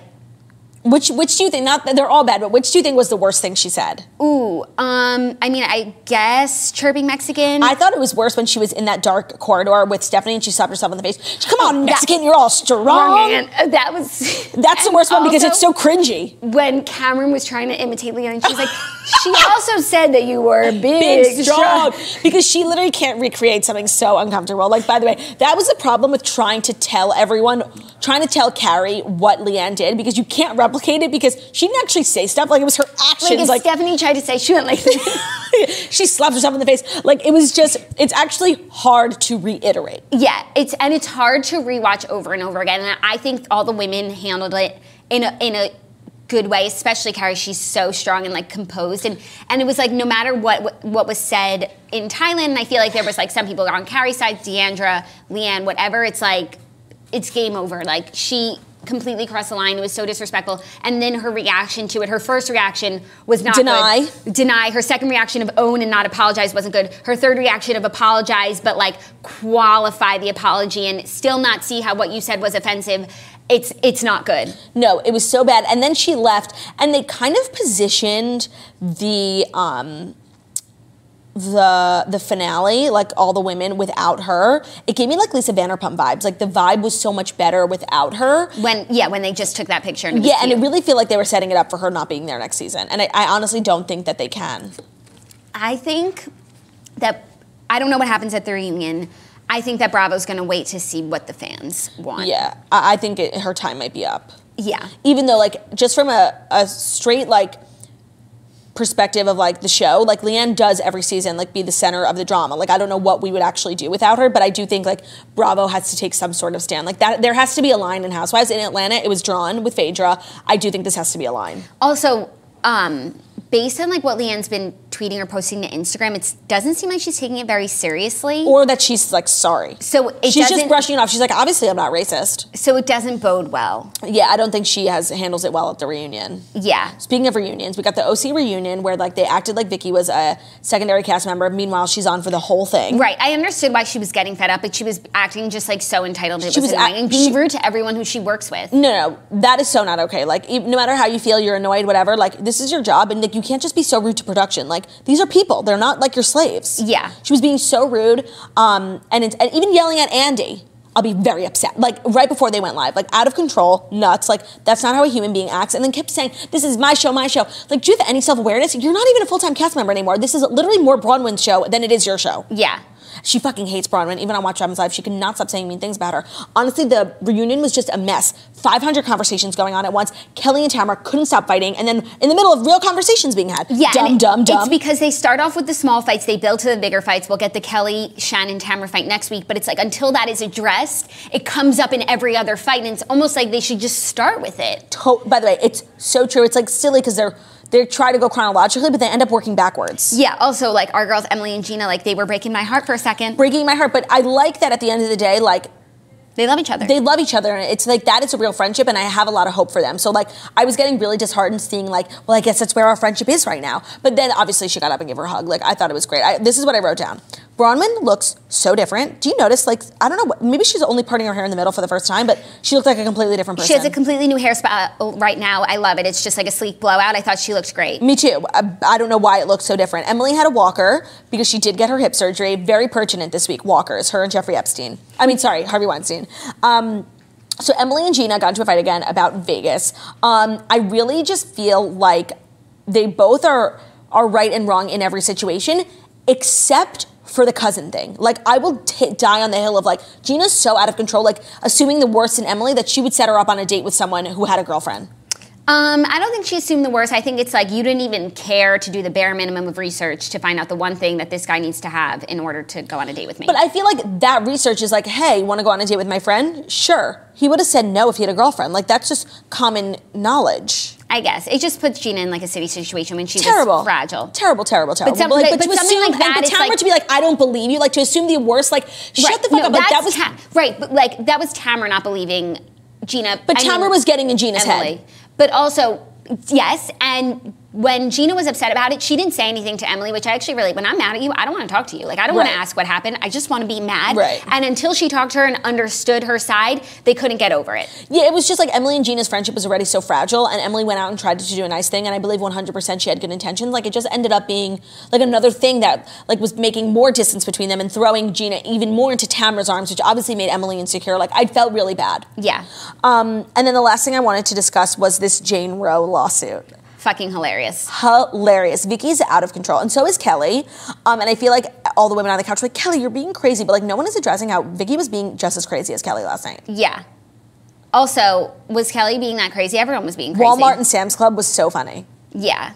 Which which do you think? Not that they're all bad, but which do you think was the worst thing she said? ooh, um, I mean, I guess chirping Mexican. I thought it was worse when she was in that dark corridor with Stephanie and she slapped herself in the face. Come on, That- Mexican, you're all strong. Man, uh, that was. That's the [LAUGHS] worst one because it's so cringy. When Kameron was trying to imitate LeeAnne, she's like, [LAUGHS] she also said that you were [LAUGHS] big, Big, strong. Because she literally can't recreate something so uncomfortable. Like, by the way, that was the problem with trying to tell everyone, trying to tell Kary what LeeAnne did because you can't replicate it because she didn't actually say stuff. Like, it was her Like actions. if Like, Stephanie tried to say she went like this. [LAUGHS] she slapped herself in the face. Like, it was just, it's actually hard to reiterate. Yeah, it's and it's hard to rewatch over and over again. And I think all the women handled it in a in a good way, especially Kary. She's so strong and like composed, and and it was like no matter what what, what was said in Thailand. I feel like there was like some people on Kary's side, D'Andra, LeeAnne, whatever. It's like it's game over. Like she completely crossed the line. It was so disrespectful. And then her reaction to it, her first reaction was not Deny. good. Deny. Her second reaction of own and not apologize wasn't good. Her third reaction of apologize but like qualify the apology and still not see how what you said was offensive. It's it's not good. No, it was so bad. And then she left, and they kind of positioned the um, the the finale, like all the women without her. It gave me like Lisa Vanderpump vibes. Like the vibe was so much better without her. When yeah, when they just took that picture and it Yeah, and I cute. really feel like they were setting it up for her not being there next season. And I, I honestly don't think that they can. I think that I don't know what happens at the reunion. I think that Bravo's going to wait to see what the fans want. Yeah, I, I think it, her time might be up. Yeah. even though like just from a, a straight like perspective of like the show like leanne does every season like be the center of the drama like i don't know what we would actually do without her but i do think like bravo has to take some sort of stand like that there has to be a line in housewives in atlanta it was drawn with phaedra i do think this has to be a line Also, um, based on like what LeeAnne's been tweeting or posting to Instagram, it doesn't seem like she's taking it very seriously. or that she's like sorry so it she's just brushing it off she's like obviously i'm not racist so it doesn't bode well. yeah i don't think she has handles it well at the reunion Yeah. Speaking of reunions, we got the OC reunion where like they acted like Vicki was a secondary cast member. Meanwhile, she's on for the whole thing. Right. I understood why she was getting fed up, but she was acting just like so entitled. It She was, was annoying act- and being she- rude to everyone who she works with. No, no, that is so not okay. Like, no matter how you feel, you're annoyed, whatever. Like, this is your job, and like, you can't just be so rude to production. Like, these are people; they're not like your slaves. Yeah. she was being so rude, um, and, it's, and even yelling at Andy. I'll be very upset. Like right before they went live, like out of control, nuts. Like that's not how a human being acts. And then kept saying, "This is my show, my show." Like, do you have any self awareness? You're not even a full time cast member anymore. This is literally more Braunwyn's show than it is your show. Yeah. She fucking hates Braunwyn. Even on Watch Drama's Live, she could not stop saying mean things about her. Honestly, the reunion was just a mess. 500 conversations going on at once. Kelly and Tamara couldn't stop fighting, and then in the middle of real conversations being had. Yeah, dumb, dumb, dumb. It's because they start off with the small fights, they build to the bigger fights. We'll get the Kelly, Shannon, Tamara fight next week, but it's like until that is addressed, it comes up in every other fight, and it's almost like they should just start with it. To- by the way, it's so true. It's like silly because they're they try to go chronologically, but they end up working backwards. Yeah. Also, like our girls Emily and Gina, like they were breaking my heart for a second. Breaking my heart, but I like that at the end of the day, like They love each other. they love each other and it's like that is a real friendship and i have a lot of hope for them so like i was getting really disheartened seeing like well i guess that's where our friendship is right now but then obviously she got up and gave her a hug like i thought it was great I, this is what i wrote down bronwyn looks so different do you notice like i don't know maybe she's only parting her hair in the middle for the first time but she looked like a completely different person she has a completely new hairstyle right now. I love it. It's just like a sleek blowout. I thought she looked great. Me too. I, I don't know why it looks so different. Emily had a walker because she did get her hip surgery. Very pertinent this week. Walkers. Her and Jeffrey Epstein. I mean, sorry, Harvey Weinstein. Um, so Emily and Gina got into a fight again about Vegas. Um, I really just feel like they both are are right and wrong in every situation, except for the cousin thing. Like I will t- die on the hill of like Gina's so out of control. Like assuming the worst in Emily that she would set her up on a date with someone who had a girlfriend. Um, I don't think she assumed the worst. I think it's like you didn't even care to do the bare minimum of research to find out the one thing that this guy needs to have in order to go on a date with me. But I feel like that research is like, hey, want to go on a date with my friend? Sure. He would have said no if he had a girlfriend. Like that's just common knowledge. I guess it just puts Gina in like a city situation when she's Terrible, was fragile. Terrible, terrible, terrible. some- like, but- but to assume, like that and Tamara like- to be like, I don't believe you. Like to assume the worst. Like shut Right. the fuck No, up. Like that was. Ta- right, but like that was Tamara not believing Gina. But I Tamara mean, was getting in Gina's Emily. head. But also, yes, and when Gina was upset about it, she didn't say anything to Emily, which I actually really, when I'm mad at you, I don't want to talk to you. Like, I don't want to ask what happened. I just want to be mad. Right. And until she talked to her and understood her side, they couldn't get over it. Yeah, it was just like Emily and Gina's friendship was already so fragile, and Emily went out and tried to do a nice thing, and I believe 100% she had good intentions. Like it just ended up being like another thing that like was making more distance between them and throwing Gina even more into Tamara's arms, which obviously made Emily insecure. Like I felt really bad. Yeah. Um, and then the last thing I wanted to discuss was this Jane Roe lawsuit. Fucking hilarious. Hilarious. Vicki's out of control, and so is Kelly. Um, and I feel like all the women on the couch were like, Kelly, you're being crazy, but like no one is addressing how Vicki was being just as crazy as Kelly last night. Yeah. Also, was Kelly being that crazy? Everyone was being crazy. Walmart and Sam's Club was so funny. Yeah.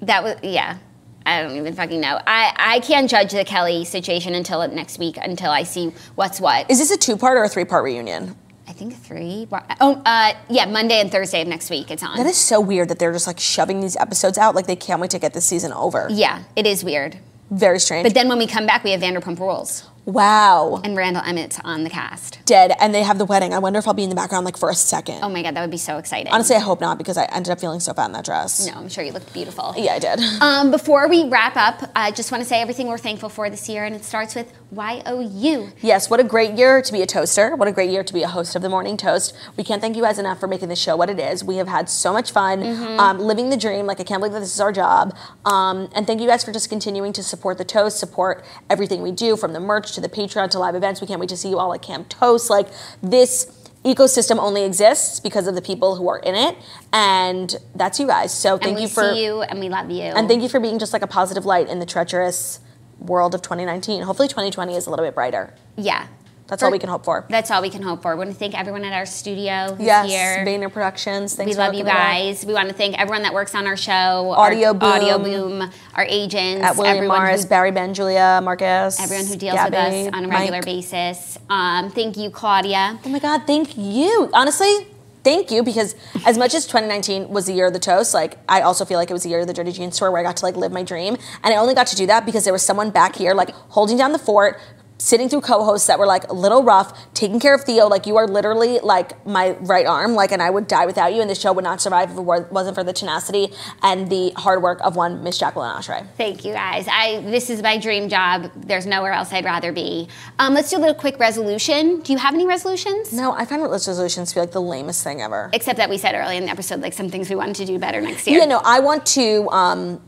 That was yeah. I don't even fucking know. I, I can't judge the Kelly situation until next week until I see what's what. Is this a two-part or a three-part reunion? I think three. Oh, uh, yeah, Monday and Thursday of next week it's on. That is so weird that they're just like shoving these episodes out like they can't wait to get this season over. yeah, it is weird. Very strange. But then when we come back, we have Vanderpump Rules wow. and Randall Emmett's on the cast. Dead, and they have the wedding. I wonder if I'll be in the background like for a second. Oh my god, that would be so exciting. Honestly, I hope not because I ended up feeling so fat in that dress. no, I'm sure you looked beautiful. Yeah, I did. Um, before we wrap up, I just want to say everything we're thankful for this year, and it starts with YOU. Yes, what a great year to be a toaster. What a great year to be a host of the Morning Toast. We can't thank you guys enough for making this show what it is. We have had so much fun Mm-hmm. um, living the dream. Like, I can't believe that this is our job. Um, and thank you guys for just continuing to support the Toast, support everything we do from the merch to the Patreon to live events. We can't wait to see you all at Camp Toast. Like, this ecosystem only exists because of the people who are in it. And that's you guys. So thank you for. see you, and we love you. And thank you for being just like a positive light in the treacherous world of 2019. Hopefully, 2020 is a little bit brighter. yeah. That's For- all we can hope for. That's all we can hope for. We want to thank everyone at our studio who's Yes, here. Vayner Productions. Thanks we for love you hooking it up. guys. We want to thank everyone that works on our show. Audio our, Boom. Audioboom, our agents, At William everyone Morris, who, Barry Ben, Julia, Marcus. everyone who deals Gabby, with us on a regular Mike. basis. Um, thank you, Claudia. Oh my God, thank you. Honestly, thank you because as much as 2019 was the year of the toast, like I also feel like it was the year of the Dirty Jeans tour where I got to like live my dream, and I only got to do that because there was someone back here like holding down the fort. Sitting through co-hosts that were like a little rough, taking care of Theo. Like you are literally like my right arm. Like, and I would die without you. And the show would not survive if it wasn't for the tenacity and the hard work of one Miss Jacqueline Oshry. Thank you, guys. I this is my dream job. There's nowhere else I'd rather be. Um, let's do a little quick resolution. Do you have any resolutions? No, I find resolutions to be like the lamest thing ever. Except that we said earlier in the episode, like some things we wanted to do better next year. Yeah, no, I want to um,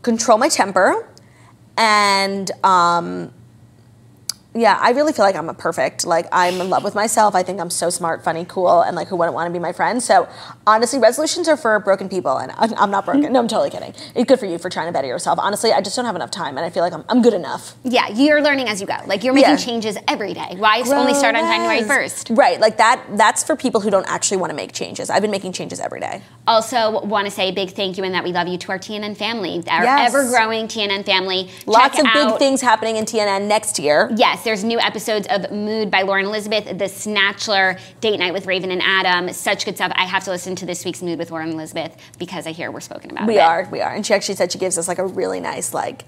control my temper and um, yeah, I really feel like I'm a perfect. Like I'm in love with myself. I think I'm so smart, funny, cool, and like who wouldn't want to be my friend? So honestly, resolutions are for broken people, and I'm not broken. [LAUGHS] No, I'm totally kidding. It's good for you for trying to better yourself. Honestly, I just don't have enough time, and I feel like I'm, I'm good enough. Yeah, you're learning as you go. Like you're making Yeah. changes every day. Why only start on January 1st? Right, like that. That's for people who don't actually want to make changes. I've been making changes every day. Also, want to say a big thank you and that we love you to our TNN family, our Yes. ever growing TNN family. Lots Check of big things happening in TNN next year. Yes, there's new episodes of Mood by Lauren Elizabeth, The Snatchler, Date Night with Raven and Adam. Such good stuff. I have to listen to this week's Mood with Lauren Elizabeth because I hear we're spoken about. We are, we are, and she actually said she gives us like a really nice like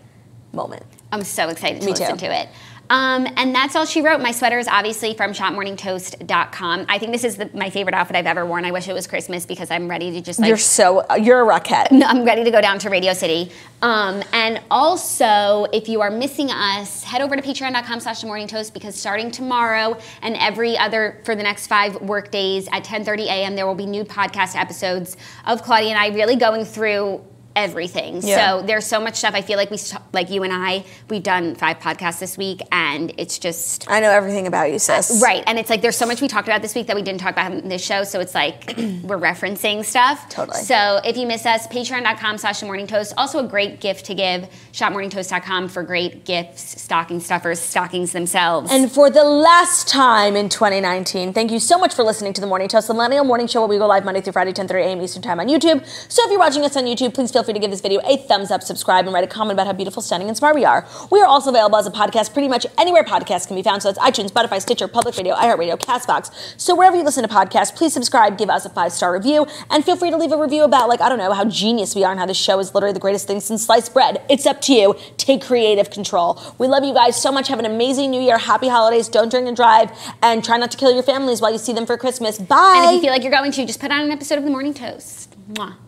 moment. I'm so excited to Me listen too. to it. Um, and that's all she wrote. My sweater is obviously from shopmorningtoast.com. I think this is the, my favorite outfit I've ever worn. I wish it was Christmas because I'm ready to just like you're so you're a rockette. No, I'm ready to go down to Radio City. Um, and also, if you are missing us, head over to patreon.com slash the morning toast because starting tomorrow and every other for the next five work days at 10.30 a.m., there will be new podcast episodes of Claudia and I really going through everything. Yeah. So there's so much stuff. I feel like we, like you and I, we've done five podcasts this week and it's just I know everything about you, sis. Right, and it's like there's so much we talked about this week that we didn't talk about in this show, so it's like [CLEARS THROAT] we're referencing stuff. Totally. So if you miss us, patreon.com slash the morning toast. Also a great gift to give, shopmorningtoast.com for great gifts, stocking stuffers, stockings themselves. And for the last time in 2019, thank you so much for listening to the Morning Toast, the Millennial Morning Show, where we go live Monday through Friday, 10:30 a.m. Eastern Time on YouTube. So if you're watching us on YouTube, please feel free to give this video a thumbs up, subscribe, and write a comment about how beautiful, stunning, and smart we are. We are also available as a podcast pretty much anywhere podcasts can be found. So that's iTunes, Spotify, Stitcher, Public Radio, iHeartRadio, Castbox. So wherever you listen to podcasts, please subscribe, give us a five star review, and feel free to leave a review about like I don't know how genius we are and how this show is literally the greatest thing since sliced bread. It's up to you. Take creative control. We love you guys so much. Have an amazing New Year. Happy holidays. Don't drink and drive, and try not to kill your families while you see them for Christmas. Bye. and if you feel like you're going to, just put on an episode of The Morning Toast. Mwah.